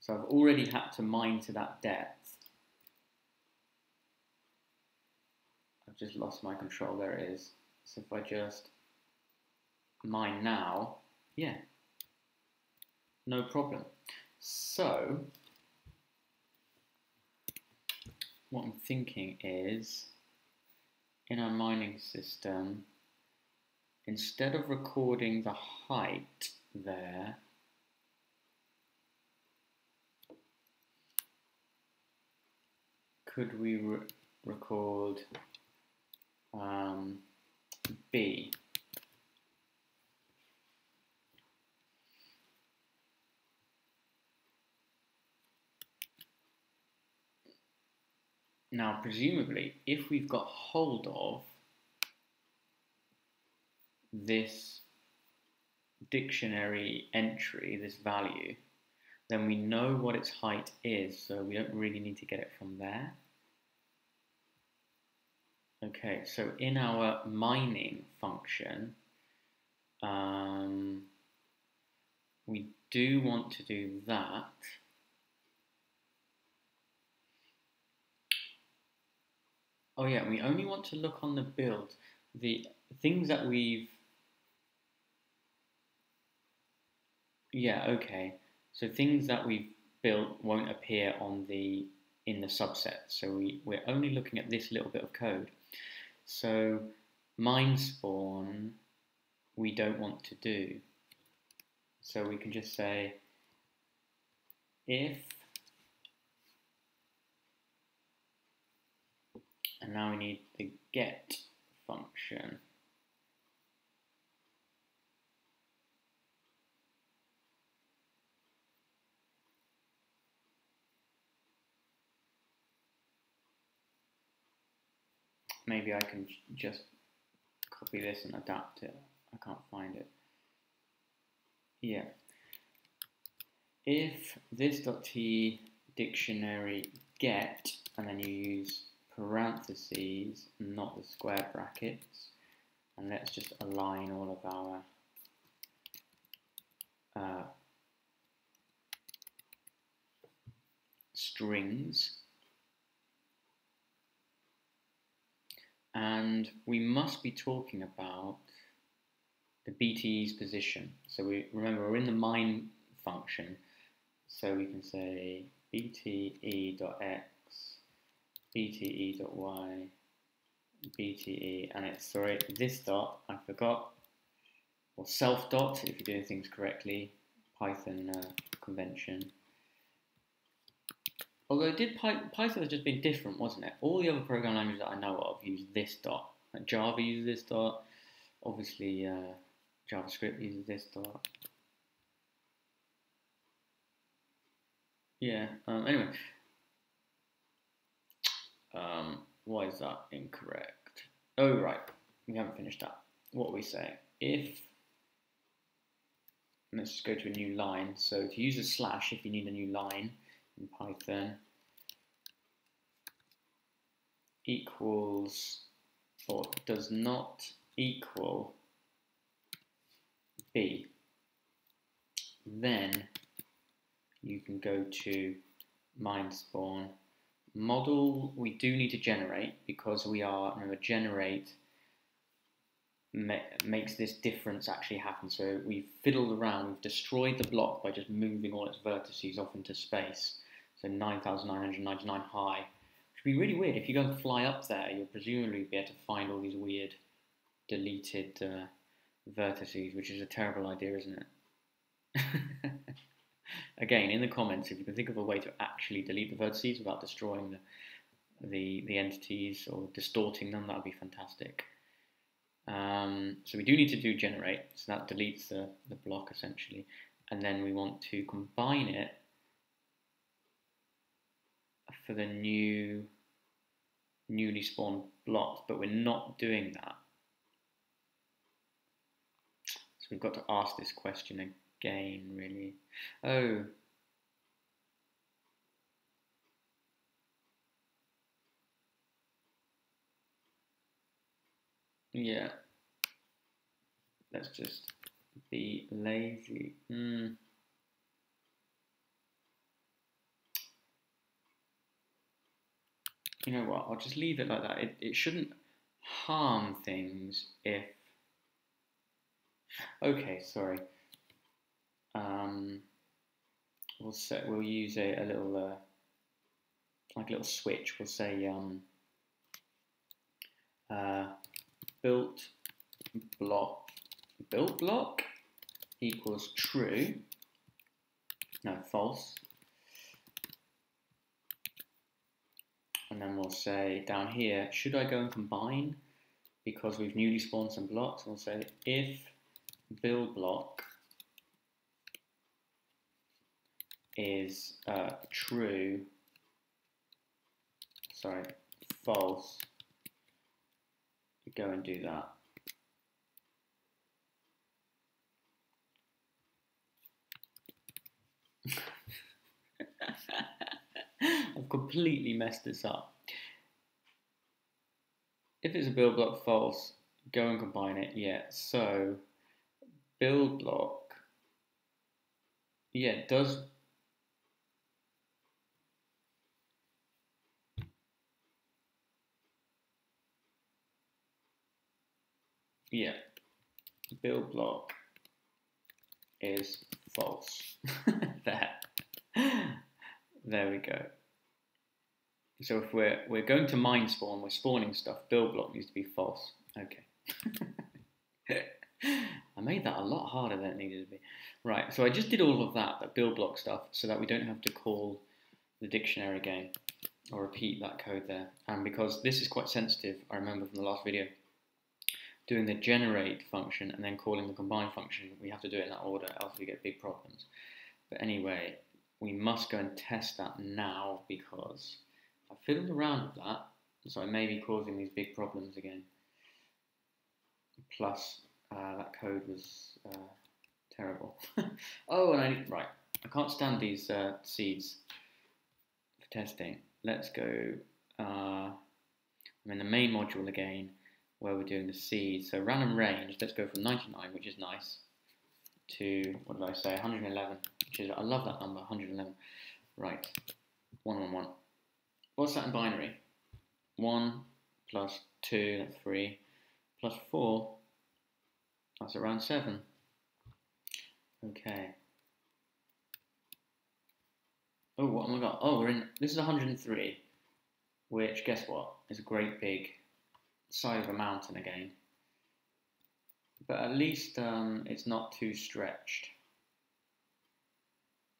Speaker 1: So I've already had to mine to that depth. I've just lost my control, there it is. So if I just mine now, yeah, no problem. So, what I'm thinking is, in our mining system, instead of recording the height there, could we re record um, B? Now, presumably, if we've got hold of this dictionary entry, this value, then we know what its height is, so we don't really need to get it from there. Okay, so in our mining function, um, we do want to do that. Oh yeah, we only want to look on the build. The things that we've... Yeah, okay. So things that we've built won't appear on the in the subset. So we, we're only looking at this little bit of code. So mine spawn we don't want to do. So we can just say if and now we need the get function. maybe I can just copy this and adapt it. I can't find it. Yeah. If this.t dictionary get, and then you use parentheses, not the square brackets. And let's just align all of our uh, strings. And we must be talking about the BTE's position. So we remember we're in the mine function, so we can say bte.x, bte.y, bte, and it's sorry this dot I forgot, or self dot if you're doing things correctly, Python uh, convention. Although did Py Python has just been different, wasn't it? All the other program languages that I know of use this dot. Like Java uses this dot. Obviously, uh, JavaScript uses this dot. Yeah. Um, anyway, um, why is that incorrect? Oh right, we haven't finished that. What are we saying? If let's just go to a new line. So to use a slash, if you need a new line in Python, equals or does not equal b, then you can go to mine spawn model we do need to generate because we are remember generate ma makes this difference actually happen. So we've fiddled around we've destroyed the block by just moving all its vertices off into space. So 9999 high which would be really weird. If you go and fly up there you'll presumably be able to find all these weird deleted uh, vertices, which is a terrible idea, isn't it? [laughs] Again, in the comments, if you can think of a way to actually delete the vertices without destroying the the, the entities or distorting them, that would be fantastic. Um, so we do need to do generate, so that deletes the, the block essentially, and then we want to combine it for the new newly spawned blocks, but we're not doing that. So we've got to ask this question again, really. Oh. Yeah. Let's just be lazy. Mm. You know what? I'll just leave it like that. It, it shouldn't harm things if Okay, sorry. Um, we'll set. We'll use a, a little uh, like a little switch. We'll say um, uh, built block built block equals true. No, false. And then we'll say down here, should I go and combine? Because we've newly spawned some blocks, we'll say if build block is uh, true, sorry, false, go and do that. [laughs] I've completely messed this up. If it's a build block false, go and combine it. Yeah, so build block, yeah, does yeah, build block is false. [laughs] there. there we go. So if we're we're going to mine spawn, we're spawning stuff, build block needs to be false. Okay. [laughs] I made that a lot harder than it needed to be. Right, so I just did all of that, that build block stuff, so that we don't have to call the dictionary again or repeat that code there. And because this is quite sensitive, I remember from the last video, doing the generate function and then calling the combine function, we have to do it in that order, else we get big problems. But anyway, we must go and test that now because I fiddled around with that, so I may be causing these big problems again. Plus, uh, that code was uh, terrible. [laughs] oh, and I right, I can't stand these uh, seeds for testing. let's go. Uh, I'm in the main module again, where we're doing the seed. So random range. Let's go from 99, which is nice, to what did I say? 111, which is I love that number, 111. Right, one one one. What's that in binary? One plus two, that's three, plus four, that's around seven. Okay. Oh, what am I got? Oh, we're in. This is 103, which guess what? Is a great big side of a mountain again. But at least um, it's not too stretched.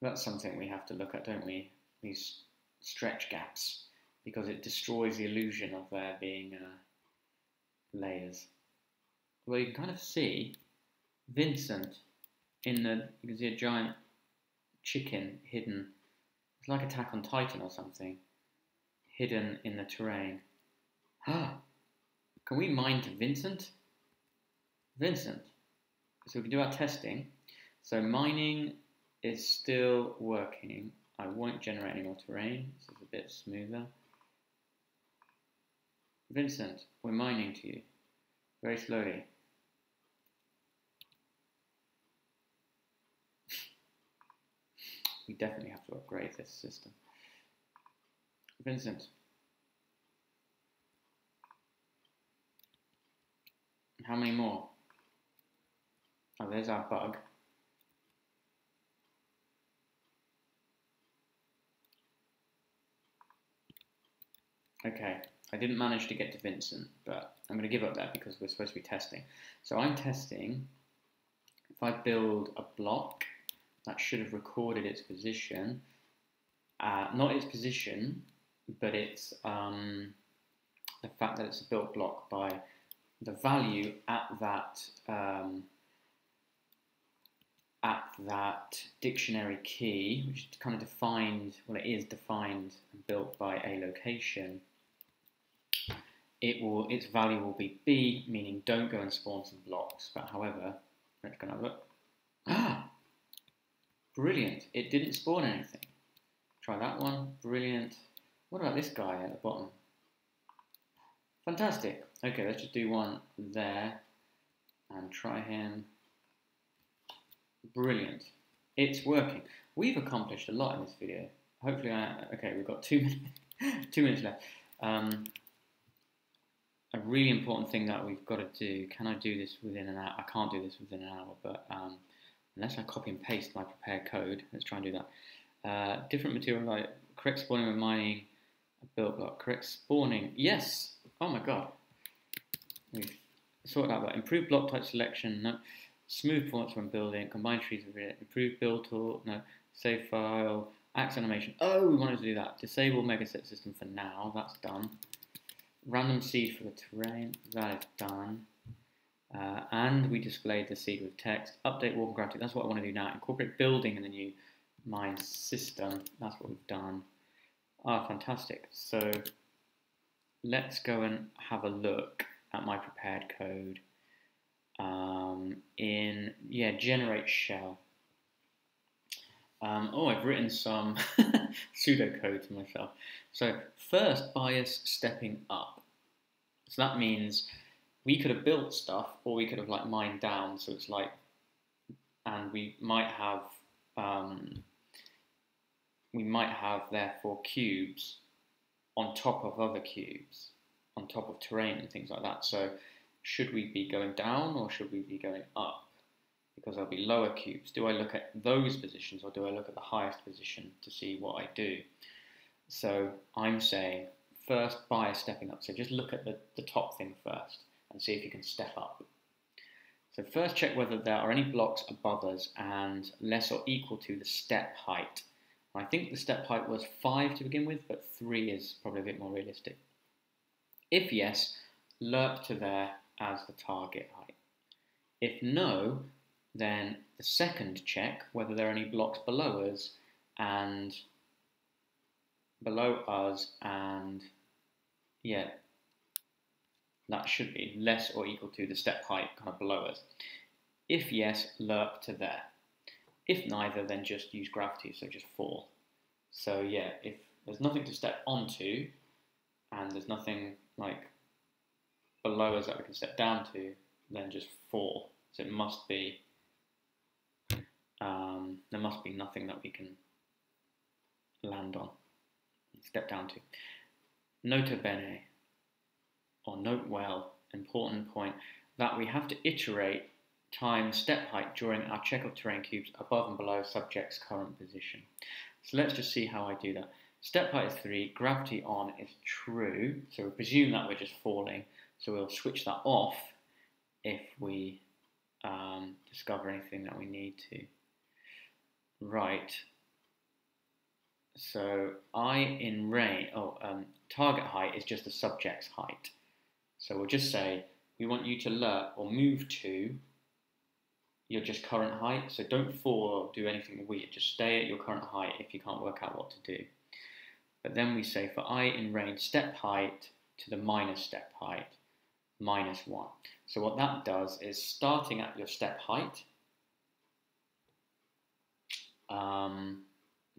Speaker 1: That's something we have to look at, don't we? These stretch gaps, because it destroys the illusion of there being uh, layers. Well, you can kind of see Vincent in the, you can see a giant chicken hidden it's like Attack on Titan or something, hidden in the terrain. [gasps] Ah, can we mine to Vincent? Vincent. So we can do our testing. So mining is still working. I won't generate any more terrain. Is a bit smoother. Vincent, we're mining to you. Very slowly. [laughs] we definitely have to upgrade this system. Vincent, how many more? Oh, there's our bug. Okay, I didn't manage to get to Vincent, but I'm going to give up that because we're supposed to be testing. So I'm testing if I build a block that should have recorded its position. Uh, not its position, but it's um, the fact that it's a built block by the value at that um, at that dictionary key, which is kind of defined, well, it is defined and built by a location. It will, its value will be B, meaning don't go and spawn some blocks. But however, let's go and have a look. Ah, Brilliant. It didn't spawn anything. Try that one. Brilliant. What about this guy at the bottom? Fantastic. Okay, let's just do one there and try him. Brilliant. It's working. We've accomplished a lot in this video. Hopefully, I, okay, we've got two minutes, [laughs] two minutes left. Um, a really important thing that we've got to do. Can I do this within an hour? I can't do this within an hour, but um, unless I copy and paste my prepared code, let's try and do that. Uh, different material like correct spawning when mining build block, correct spawning, yes, oh my god. We've sorted out that. Improved block type selection, no. Smooth performance when building, combine trees with it, improved build tool, no. Save file, axe animation, oh we wanted to do that. Disable megaset system for now, that's done. Random seed for the terrain, that is done. Uh, and we displayed the seed with text. Update walk gravity, that's what I want to do now. Incorporate building in the new mine system, that's what we've done. Ah, fantastic. So let's go and have a look at my prepared code um, in, yeah, generate shell. Um, oh, I've written some [laughs] pseudocode to myself. So first bias stepping up. So that means we could have built stuff or we could have like mined down so it's like and we might have um, we might have therefore cubes on top of other cubes on top of terrain and things like that so should we be going down or should we be going up because there'll be lower cubes do I look at those positions or do I look at the highest position to see what I do so I'm saying first bias stepping up so just look at the, the top thing first and see if you can step up. So first check whether there are any blocks above us and less or equal to the step height. I think the step height was 5 to begin with, but 3 is probably a bit more realistic. If yes, lerp to there as the target height. If no, then the second check whether there are any blocks below us and below us and yeah, that should be less or equal to the step height kind of below us. If yes, lerp to there. If neither, then just use gravity, so just fall. So yeah, if there's nothing to step onto, and there's nothing like below us that we can step down to, then just fall. So it must be um, there must be nothing that we can land on, step down to. Nota bene, or note well, important point, that we have to iterate time step height during our check of terrain cubes above and below subject's current position. So let's just see how I do that. Step is 3, gravity on is true, so we presume that we're just falling, so we'll switch that off if we um, discover anything that we need to. Right, so I in range, oh, um, target height is just the subject's height. So we'll just say we want you to learn or move to your just current height. So don't fall or do anything weird. Just stay at your current height if you can't work out what to do. But then we say for i in range, step height to the minus step height, minus 1. So what that does is starting at your step height um,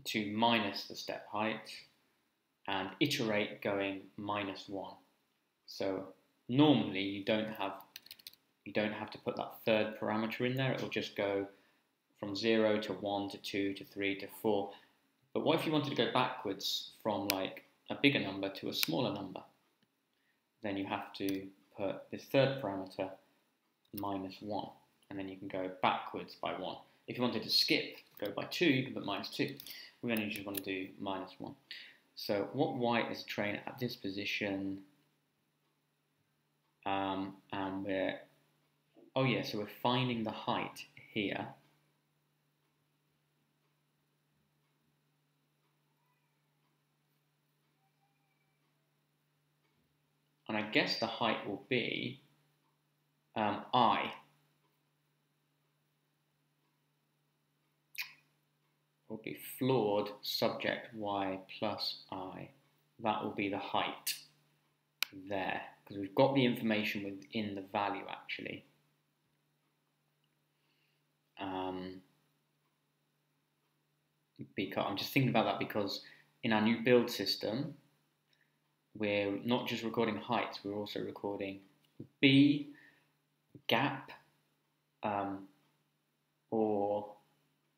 Speaker 1: to minus the step height and iterate going minus 1. So normally you don't have you don't have to put that third parameter in there. It'll just go from 0 to 1 to 2 to 3 to 4. But what if you wanted to go backwards from like a bigger number to a smaller number? Then you have to put this third parameter minus 1. And then you can go backwards by 1. If you wanted to skip, go by 2, you can put minus 2. We only just want to do minus 1. So what y is train at this position? Um, and we're Oh yeah, so we're finding the height here. And I guess the height will be um, i. Will be floored subject y plus i. That will be the height there because we've got the information within the value actually. Um, because I'm just thinking about that because in our new build system, we're not just recording heights, we're also recording B, gap, um, or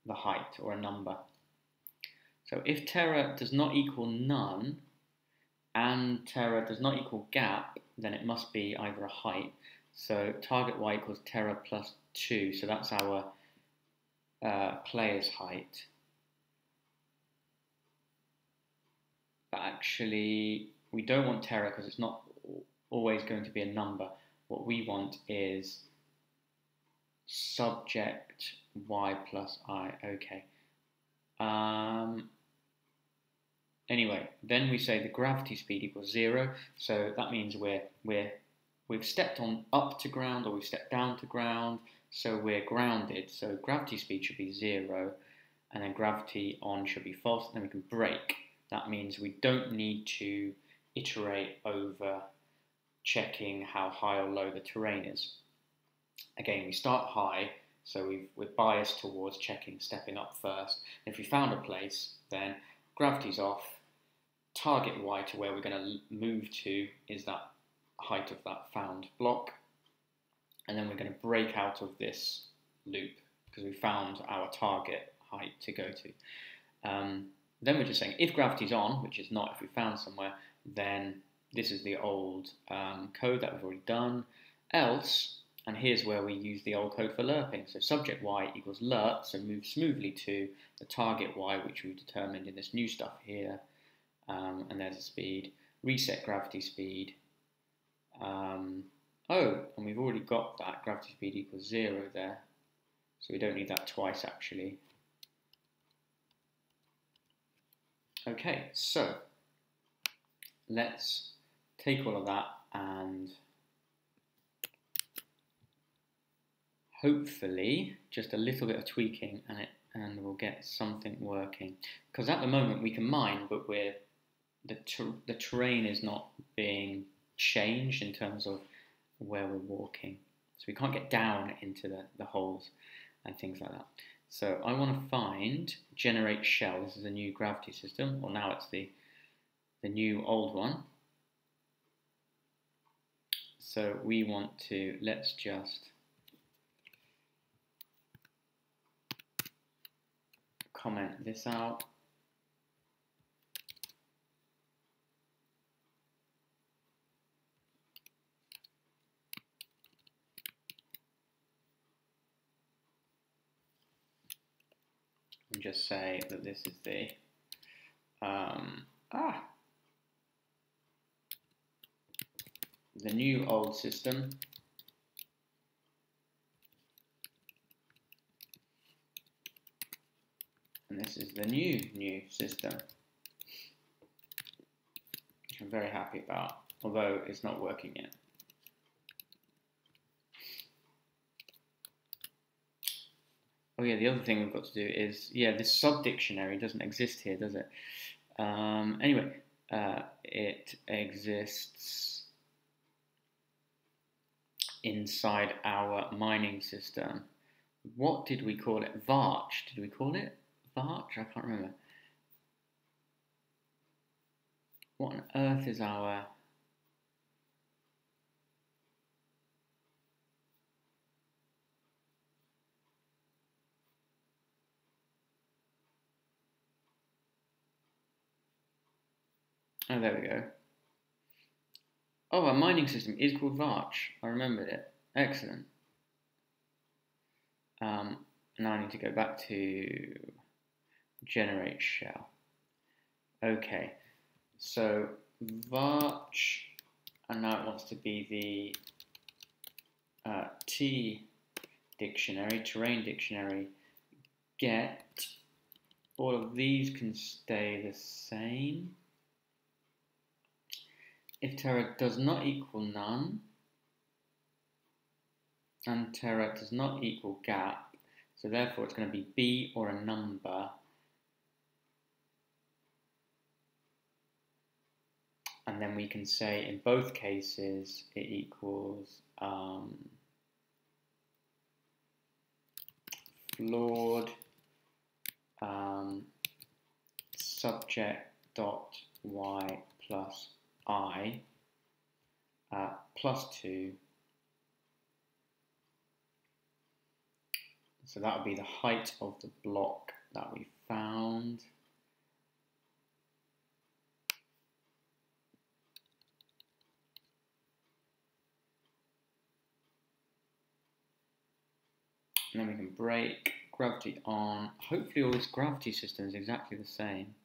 Speaker 1: the height, or a number. So if terra does not equal none, and terra does not equal gap, then it must be either a height. So target y equals terra plus 2, so that's our uh, player's height. But actually, we don't want terra because it's not always going to be a number. What we want is subject y plus i. Okay. Um, anyway, then we say the gravity speed equals zero. So that means we're we're we've stepped on up to ground or we've stepped down to ground so we're grounded, so gravity speed should be zero, and then gravity on should be false, then we can brake. That means we don't need to iterate over checking how high or low the terrain is. Again, we start high, so we are biased towards checking, stepping up first. If we found a place, then gravity's off, target y to where we're going to move to is that height of that found block, and then we're going to break out of this loop because we found our target height to go to. Um, then we're just saying if gravity's on, which is not if we found somewhere, then this is the old um, code that we've already done. Else, and here's where we use the old code for lerping. So subject y equals lerp, so move smoothly to the target y, which we've determined in this new stuff here. Um, and there's a speed. Reset gravity speed. Um, Oh, and we've already got that gravity speed equals zero there. So we don't need that twice actually. Okay, so let's take all of that and hopefully just a little bit of tweaking and it and we'll get something working. Because at the moment we can mine, but we're the ter the terrain is not being changed in terms of where we're walking. So we can't get down into the, the holes and things like that. So I want to find generate shell. This is a new gravity system. Well, now it's the the new old one. So we want to, let's just comment this out. And just say that this is the um, ah the new old system. And this is the new new system which I'm very happy about although it's not working yet. Oh yeah the other thing we've got to do is yeah this sub dictionary doesn't exist here does it? Um, anyway uh, it exists inside our mining system what did we call it varch did we call it Varch? I can't remember. What on earth is our Oh, there we go. Oh, our mining system is called Varch. I remembered it. Excellent. Um, now I need to go back to generate shell. Okay, so varch, and now it wants to be the uh, T dictionary, terrain dictionary, get. All of these can stay the same. If terra does not equal none, and terra does not equal gap, so therefore it's going to be B or a number. And then we can say in both cases it equals um, floored um, subject dot y plus i uh, plus 2 so that would be the height of the block that we found and then we can break gravity on. Hopefully all this gravity system is exactly the same.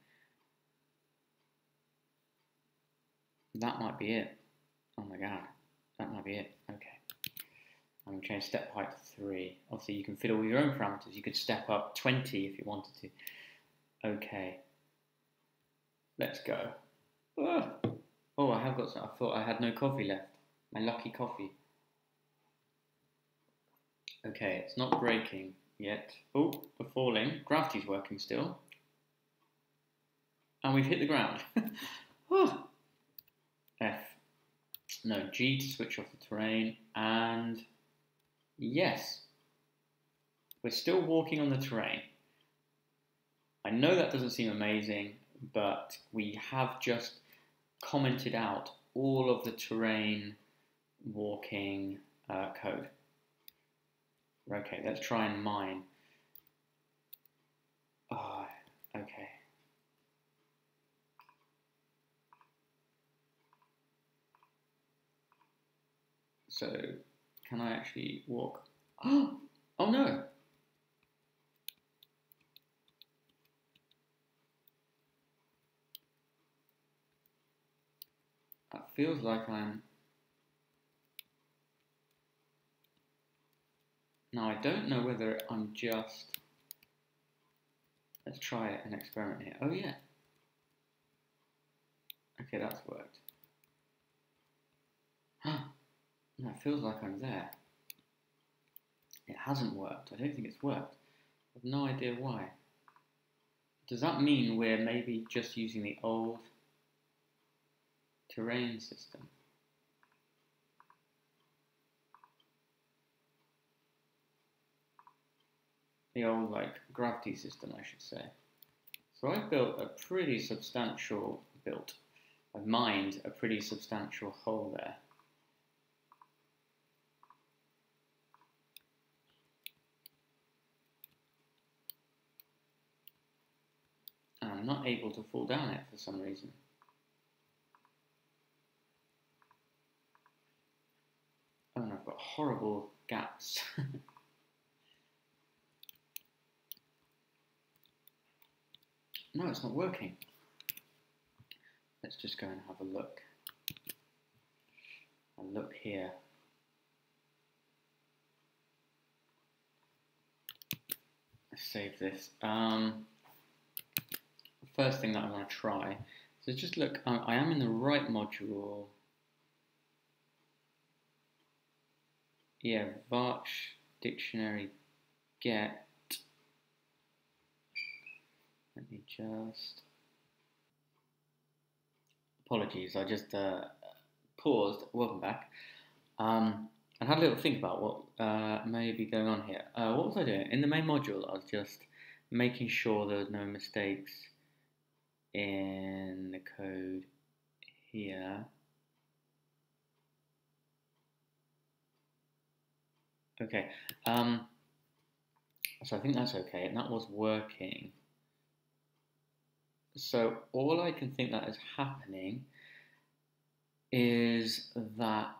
Speaker 1: That might be it. Oh my god, that might be it. Okay. I'm going to change step height to 3. Obviously you can fiddle with your own parameters. You could step up 20 if you wanted to. Okay. Let's go. Ah. Oh, I have got some. I thought I had no coffee left. My lucky coffee. Okay, it's not breaking yet. Oh, we're falling. Gravity's working still. And we've hit the ground. oh. [laughs] F. No, G to switch off the terrain. And yes, we're still walking on the terrain. I know that doesn't seem amazing, but we have just commented out all of the terrain walking uh, code. Okay, let's try and mine. Oh, okay. So, can I actually walk? [gasps] Oh, oh no! That feels like I'm Now I don't know whether I'm just, let's try an experiment here. Oh yeah. Okay, that's worked. [gasps] Oh, It feels like I'm there. It hasn't worked. I don't think it's worked. I have no idea why. Does that mean we're maybe just using the old terrain system? the old like gravity system, I should say. So I've built a pretty substantial build. I've mined a pretty substantial hole there. I'm not able to fall down it for some reason. Oh, and I've got horrible gaps. [laughs] no, it's not working. Let's just go and have a look. And look here. Save this. Um, first thing that I want to try. So just look, I am in the right module. Yeah, Varch dictionary get. Let me just. Apologies, I just uh, paused. Welcome back. Um, I had a little think about what uh, may be going on here. Uh, what was I doing? In the main module, I was just making sure there was no mistakes in the code here. Okay, um, so I think that's okay, and that was working. So all I can think that is happening is that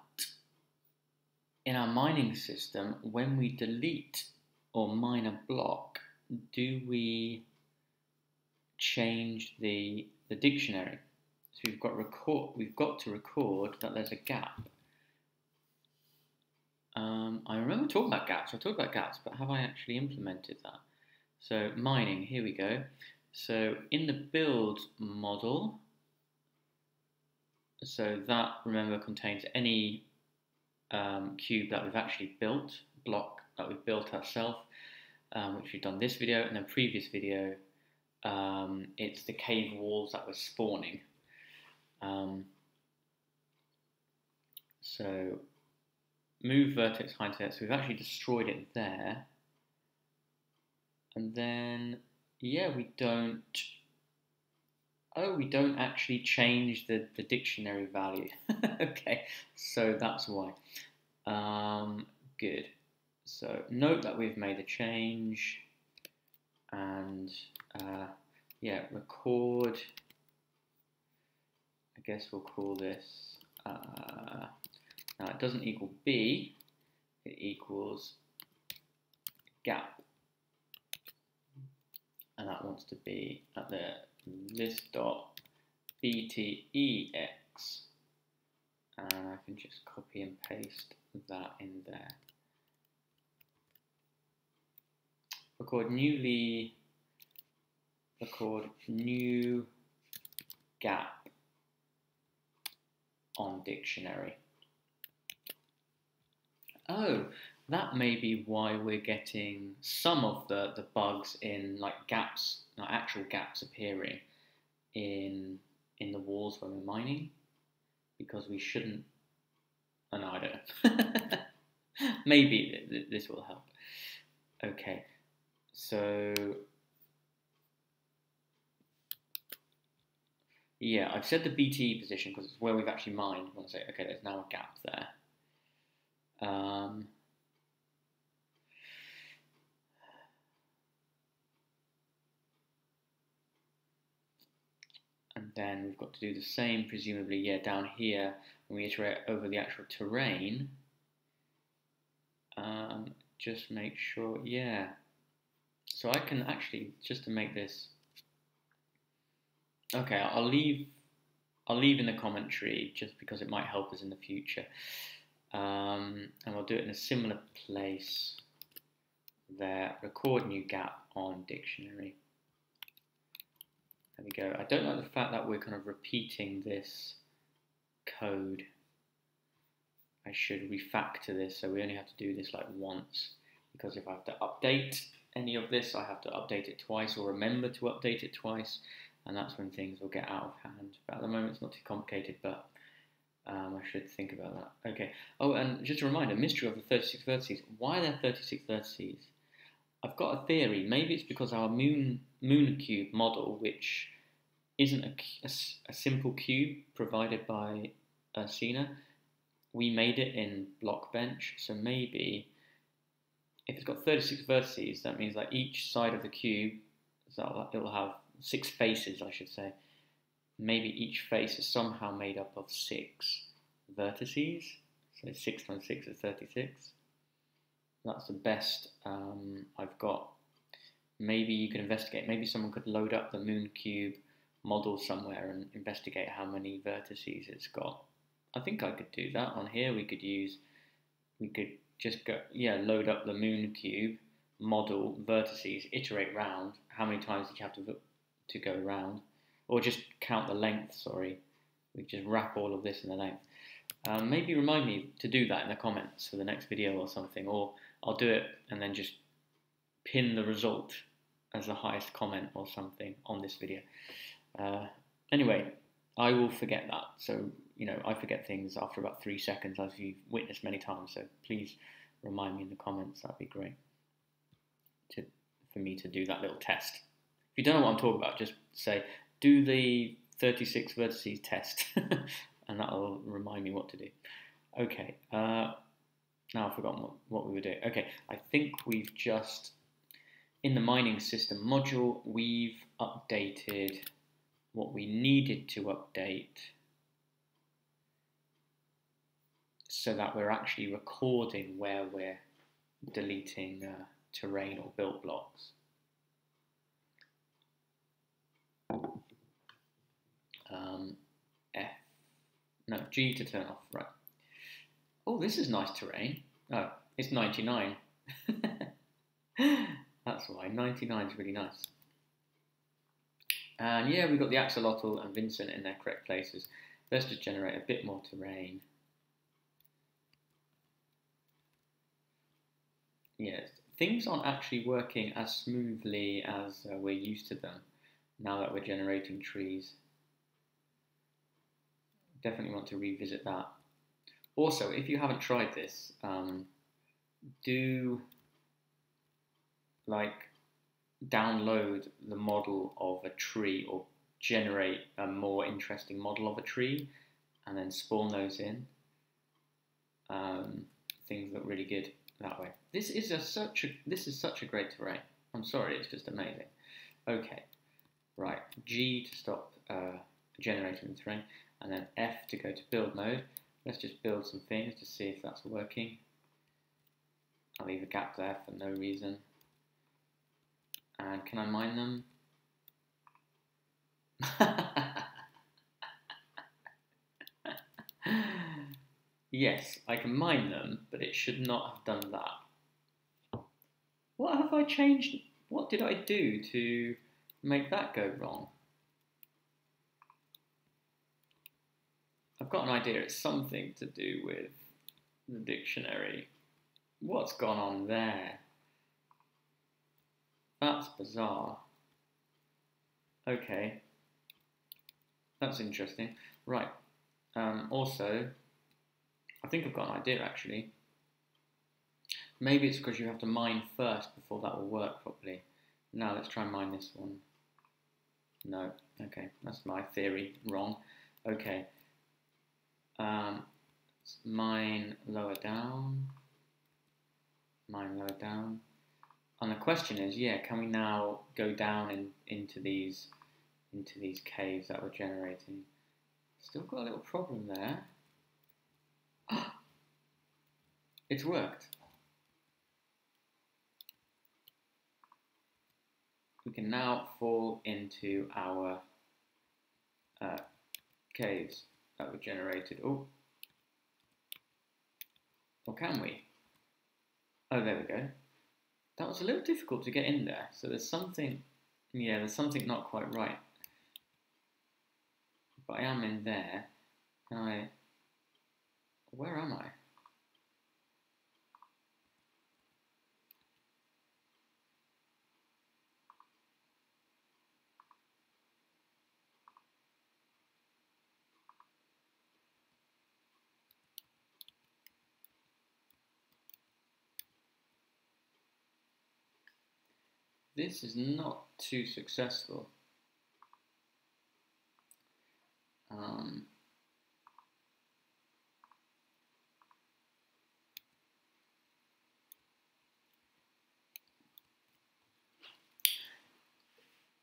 Speaker 1: in our mining system, when we delete or mine a block, do we change the, the dictionary? So we've got record we've got to record that there's a gap. Um, I remember talking about gaps, I talked about gaps, but have I actually implemented that? So mining, here we go. So in the build model, so that remember contains any um, cube that we've actually built, block that we've built ourselves, um, which we've done this video, and then previous video, um, it's the cave walls that we're spawning. Um, so move vertex height so we've actually destroyed it there. And then yeah, we don't. Oh, we don't actually change the, the dictionary value. [laughs] okay, so that's why. Um, good. So note that we've made a change and uh, yeah, record. I guess we'll call this. Uh, now it doesn't equal B, it equals gap and that wants to be at the list dot btex and I can just copy and paste that in there. Record newly record new gap on dictionary. Oh, that may be why we're getting some of the, the bugs in like gaps, like actual gaps appearing in in the walls when we're mining, because we shouldn't. Oh, no, I don't. [laughs] Maybe th this will help. Okay, so yeah, I've said the BTE position because it's where we've actually mined. I want to say, okay, there's now a gap there. Um, and then we've got to do the same presumably yeah down here when we iterate over the actual terrain um, just make sure yeah so I can actually just to make this okay I'll leave I'll leave in the commentary just because it might help us in the future. Um, and we'll do it in a similar place there. Record new gap on dictionary. There we go. I don't like the fact that we're kind of repeating this code. I should refactor this so we only have to do this like once. Because if I have to update any of this I have to update it twice or remember to update it twice and that's when things will get out of hand. But at the moment it's not too complicated but um, I should think about that. Okay. Oh, and just a reminder, mystery of the 36 vertices. Why are there 36 vertices? I've got a theory. Maybe it's because our moon moon cube model, which isn't a, a, a simple cube provided by Ursina. We made it in Blockbench, so maybe if it's got 36 vertices, that means like each side of the cube, so it'll have six faces, I should say. Maybe each face is somehow made up of six vertices. So 6 times 6 is 36. That's the best um, I've got. Maybe you could investigate. Maybe someone could load up the moon cube model somewhere and investigate how many vertices it's got. I think I could do that on here. We could use, we could just go, yeah, load up the moon cube model vertices, iterate round. How many times did you have to to go around? Or just count the length. Sorry, we just wrap all of this in the length. Um, maybe remind me to do that in the comments for the next video or something, or I'll do it and then just pin the result as the highest comment or something on this video. Uh, anyway, I will forget that. So, you know, I forget things after about three seconds, as you've witnessed many times. So please remind me in the comments. That'd be great to, for me to do that little test. If you don't know what I'm talking about, just say, do the 36 vertices test, [laughs] and that'll remind me what to do. Okay, uh, now I've forgotten what, what we were doing. Okay, I think we've just, in the mining system module, we've updated what we needed to update so that we're actually recording where we're deleting uh, terrain or built blocks. Um, F, no, G to turn off, right. Oh, this is nice terrain. Oh, it's 99. [laughs] That's why, 99 is really nice. And yeah, we've got the axolotl and Vincent in their correct places. Let's just generate a bit more terrain. Yes, things aren't actually working as smoothly as uh, we're used to them now that we're generating trees. Definitely want to revisit that. Also, if you haven't tried this, um, do like download the model of a tree or generate a more interesting model of a tree and then spawn those in. Um, things look really good that way. This is a, such a this is such a great terrain. I'm sorry, it's just amazing. Okay, right. G to stop uh, generating the terrain, and then F to go to build mode. Let's just build some things to see if that's working. I'll leave a gap there for no reason. And can I mine them? [laughs] yes, I can mine them, but it should not have done that. What have I changed? What did I do to make that go wrong? I've got an idea. It's something to do with the dictionary. What's gone on there? That's bizarre. Okay. That's interesting. Right. Um, also, I think I've got an idea actually. Maybe it's because you have to mine first before that will work properly. Now let's try and mine this one. No. Okay, that's my theory. Wrong. Okay. Um, mine lower down. Mine lower down. And the question is, yeah, can we now go down in, into these into these caves that we're generating? Still got a little problem there. [gasps] it's worked. We can now fall into our uh, caves that were generated. Oh, or can we? Oh, there we go that was a little difficult to get in there. So there's something, yeah, there's something not quite right. But I am in there. Can I, where am I? This is not too successful. Um,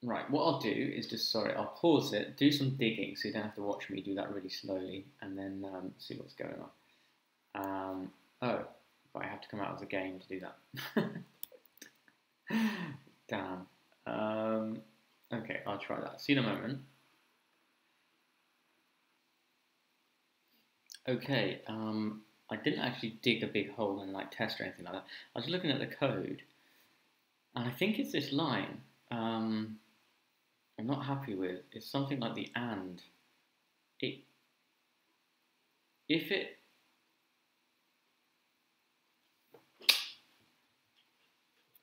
Speaker 1: Right, what I'll do is just, sorry, I'll pause it, do some digging so you don't have to watch me do that really slowly and then um, see what's going on. Um, oh, but I have to come out of the game to do that. [laughs] Damn. Um, okay, I'll try that. See you in a moment. Okay, um, I didn't actually dig a big hole and like test or anything like that. I was looking at the code and I think it's this line. Um, I'm not happy with It's something like the and. It if it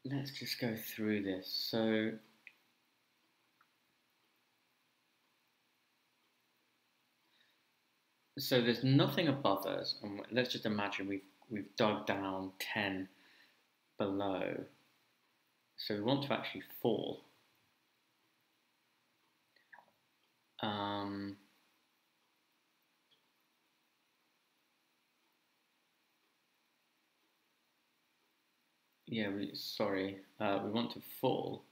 Speaker 1: let's just go through this. So so there's nothing above us, and let's just imagine we've we've dug down ten below. So we want to actually fall. Um, yeah, we, sorry, uh, we want to fall.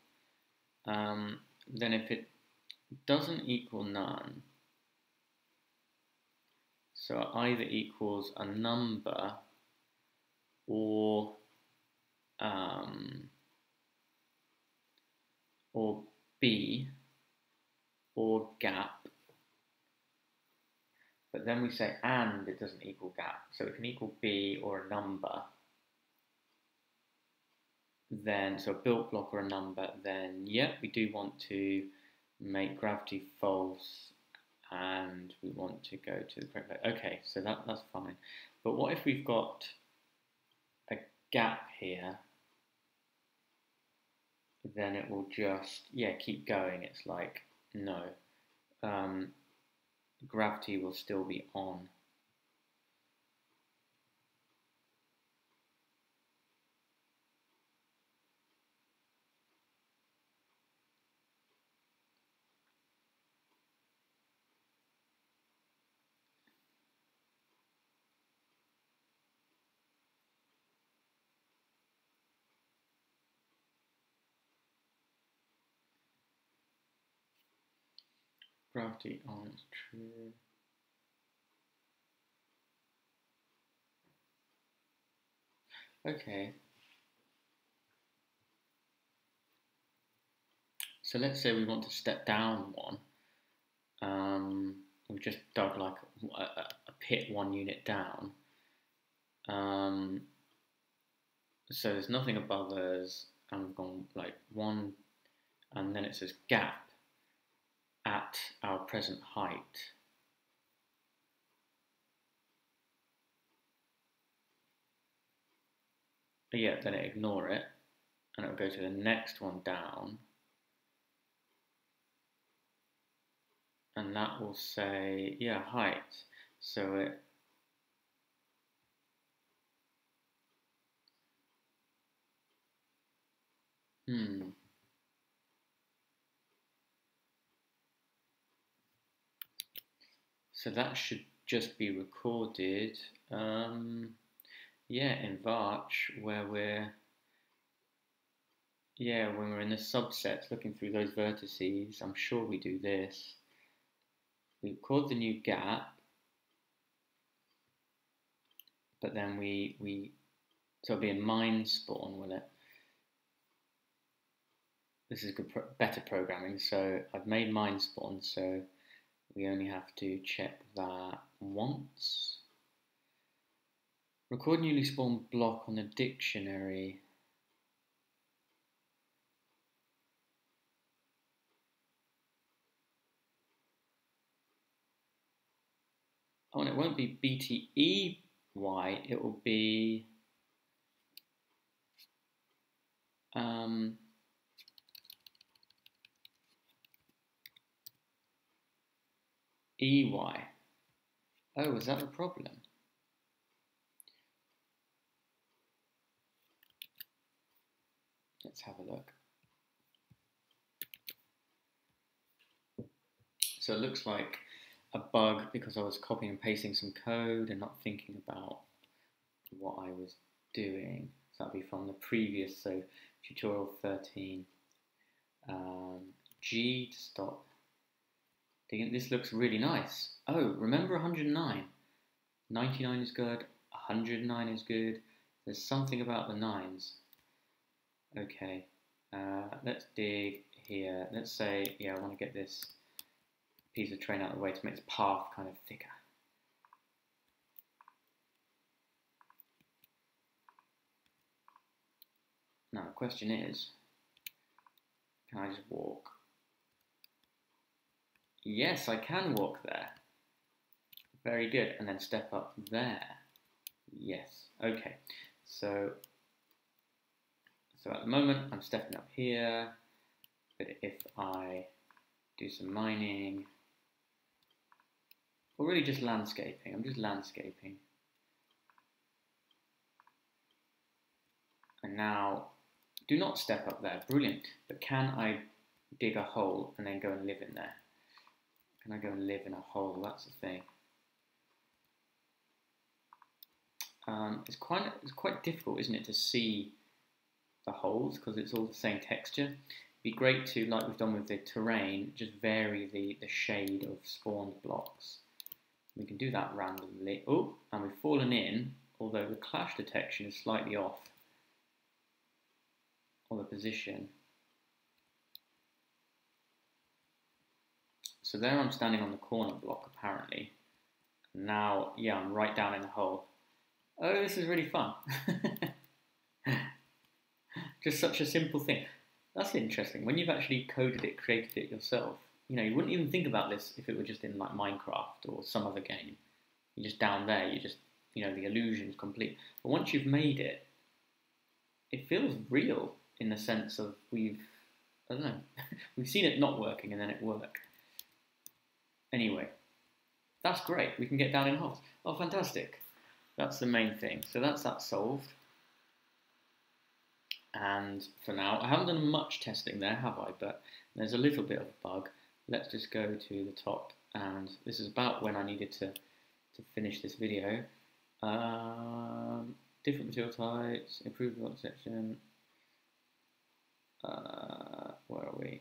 Speaker 1: Um, then if it doesn't equal none, so either equals a number or um, or b or gap, but then we say and it doesn't equal gap, so it can equal b or a number, then, so a built block or a number, then yeah, we do want to make gravity false and we want to go to the correct place. Okay, so that, that's fine. But what if we've got a gap here then it will just, yeah, keep going. It's like, no, um, gravity will still be on. Gravity on true. Okay. So let's say we want to step down one. Um, we've just dug like a, a, pit one unit down. Um, so there's nothing above us, and we've gone like one, and then it says gap at our present height. But yeah, then it ignore it and it'll go to the next one down. And that will say, yeah, height. So it Hmm. So that should just be recorded, um, yeah, in Varch, where we're, yeah, when we're in the subsets looking through those vertices, I'm sure we do this. We record the new gap, but then we, we so it'll be in mind spawn, will it? This is good, pro better programming. So I've made mind spawn, so we only have to check that once. Record newly spawned block on the dictionary. Oh, and it won't be BTEY, it will be um, EY. Oh, is that a problem? Let's have a look. So it looks like a bug because I was copying and pasting some code and not thinking about what I was doing. So that'll be from the previous, so tutorial 13. Um, G to stop. This looks really nice. Oh, remember 109? 99 is good, 109 is good. There's something about the nines. Okay, uh, let's dig here. Let's say, yeah, I want to get this piece of train out of the way to make its path kind of thicker. Now the question is, can I just walk? Yes, I can walk there. Very good. And then step up there. Yes. Okay. So, so at the moment I'm stepping up here, but if I do some mining, or really just landscaping, I'm just landscaping. And now, do not step up there, brilliant, but can I dig a hole and then go and live in there? Can I go and live in a hole? That's the thing. Um, it's quite it's quite difficult, isn't it, to see the holes because it's all the same texture. It'd be great to, like we've done with the terrain, just vary the, the shade of spawned blocks. We can do that randomly. Oh, and we've fallen in, although the clash detection is slightly off on the position. So there I'm standing on the corner block apparently. Now, yeah, I'm right down in the hole. Oh, this is really fun. [laughs] Just such a simple thing. That's interesting. When you've actually coded it, created it yourself, you know, you wouldn't even think about this if it were just in like Minecraft or some other game. You're just down there, you just, you know, the illusion's complete. But once you've made it, it feels real in the sense of we've, I don't know, [laughs] we've seen it not working and then it worked. Anyway, that's great. We can get down in holes. Oh, fantastic. That's the main thing. So that's that solved. And for now, I haven't done much testing there, have I? But there's a little bit of a bug. Let's just go to the top. And this is about when I needed to, to finish this video. Um, different material types, improved section. Uh, where are we?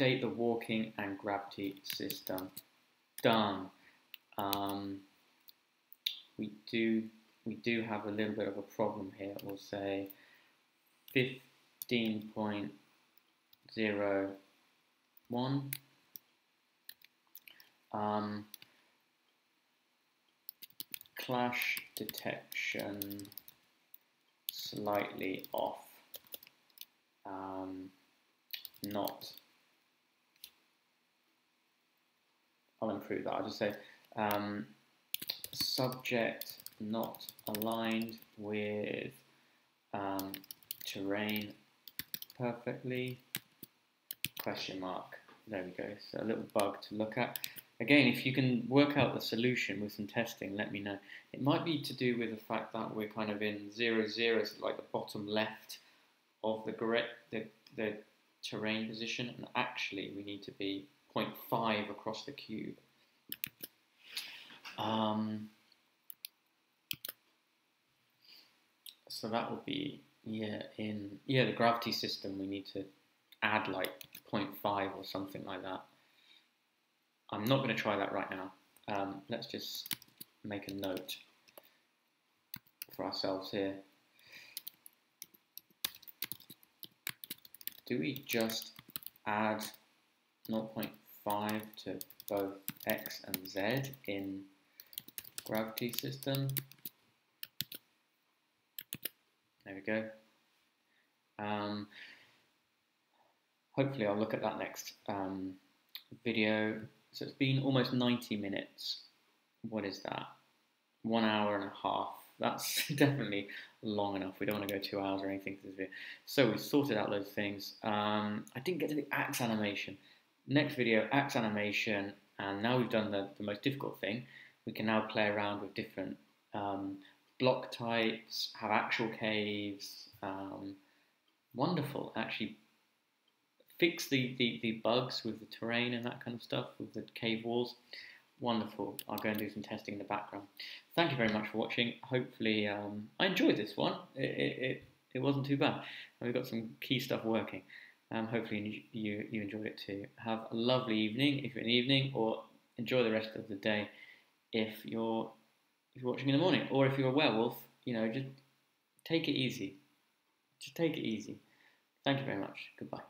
Speaker 1: Update the walking and gravity system. Done. Um, we do we do have a little bit of a problem here. We'll say 15.01 um, clash detection slightly off um, not I'll improve that. I'll just say um, subject not aligned with um, terrain perfectly, question mark. There we go, so a little bug to look at. Again, if you can work out the solution with some testing, let me know. It might be to do with the fact that we're kind of in zero zero, so like the bottom left of the, the, the terrain position, and actually we need to be 0.5 across the cube. Um, so that would be, yeah, in, yeah, the gravity system, we need to add like 0.5 or something like that. I'm not going to try that right now. Um, let's just make a note for ourselves here. Do we just add 0.5 5 to both x and z in gravity system. There we go. Um, hopefully I'll look at that next um, video. So it's been almost 90 minutes. What is that? One hour and a half. That's [laughs] definitely long enough. We don't want to go two hours or anything. So we sorted out those things. Um, I didn't get to the axe animation. Next video, axe animation, and now we've done the, the most difficult thing, we can now play around with different um, block types, have actual caves, um, wonderful, actually fix the, the, the bugs with the terrain and that kind of stuff, with the cave walls. Wonderful. I'll go and do some testing in the background. Thank you very much for watching. Hopefully, um, I enjoyed this one. It, it, it, it, wasn't too bad. And we've got some key stuff working. Um, hopefully, you, you enjoyed it too. Have a lovely evening if you're in the evening, or enjoy the rest of the day if you're if you're watching in the morning, or if you're a werewolf. You know, just take it easy. Just take it easy. Thank you very much. Goodbye.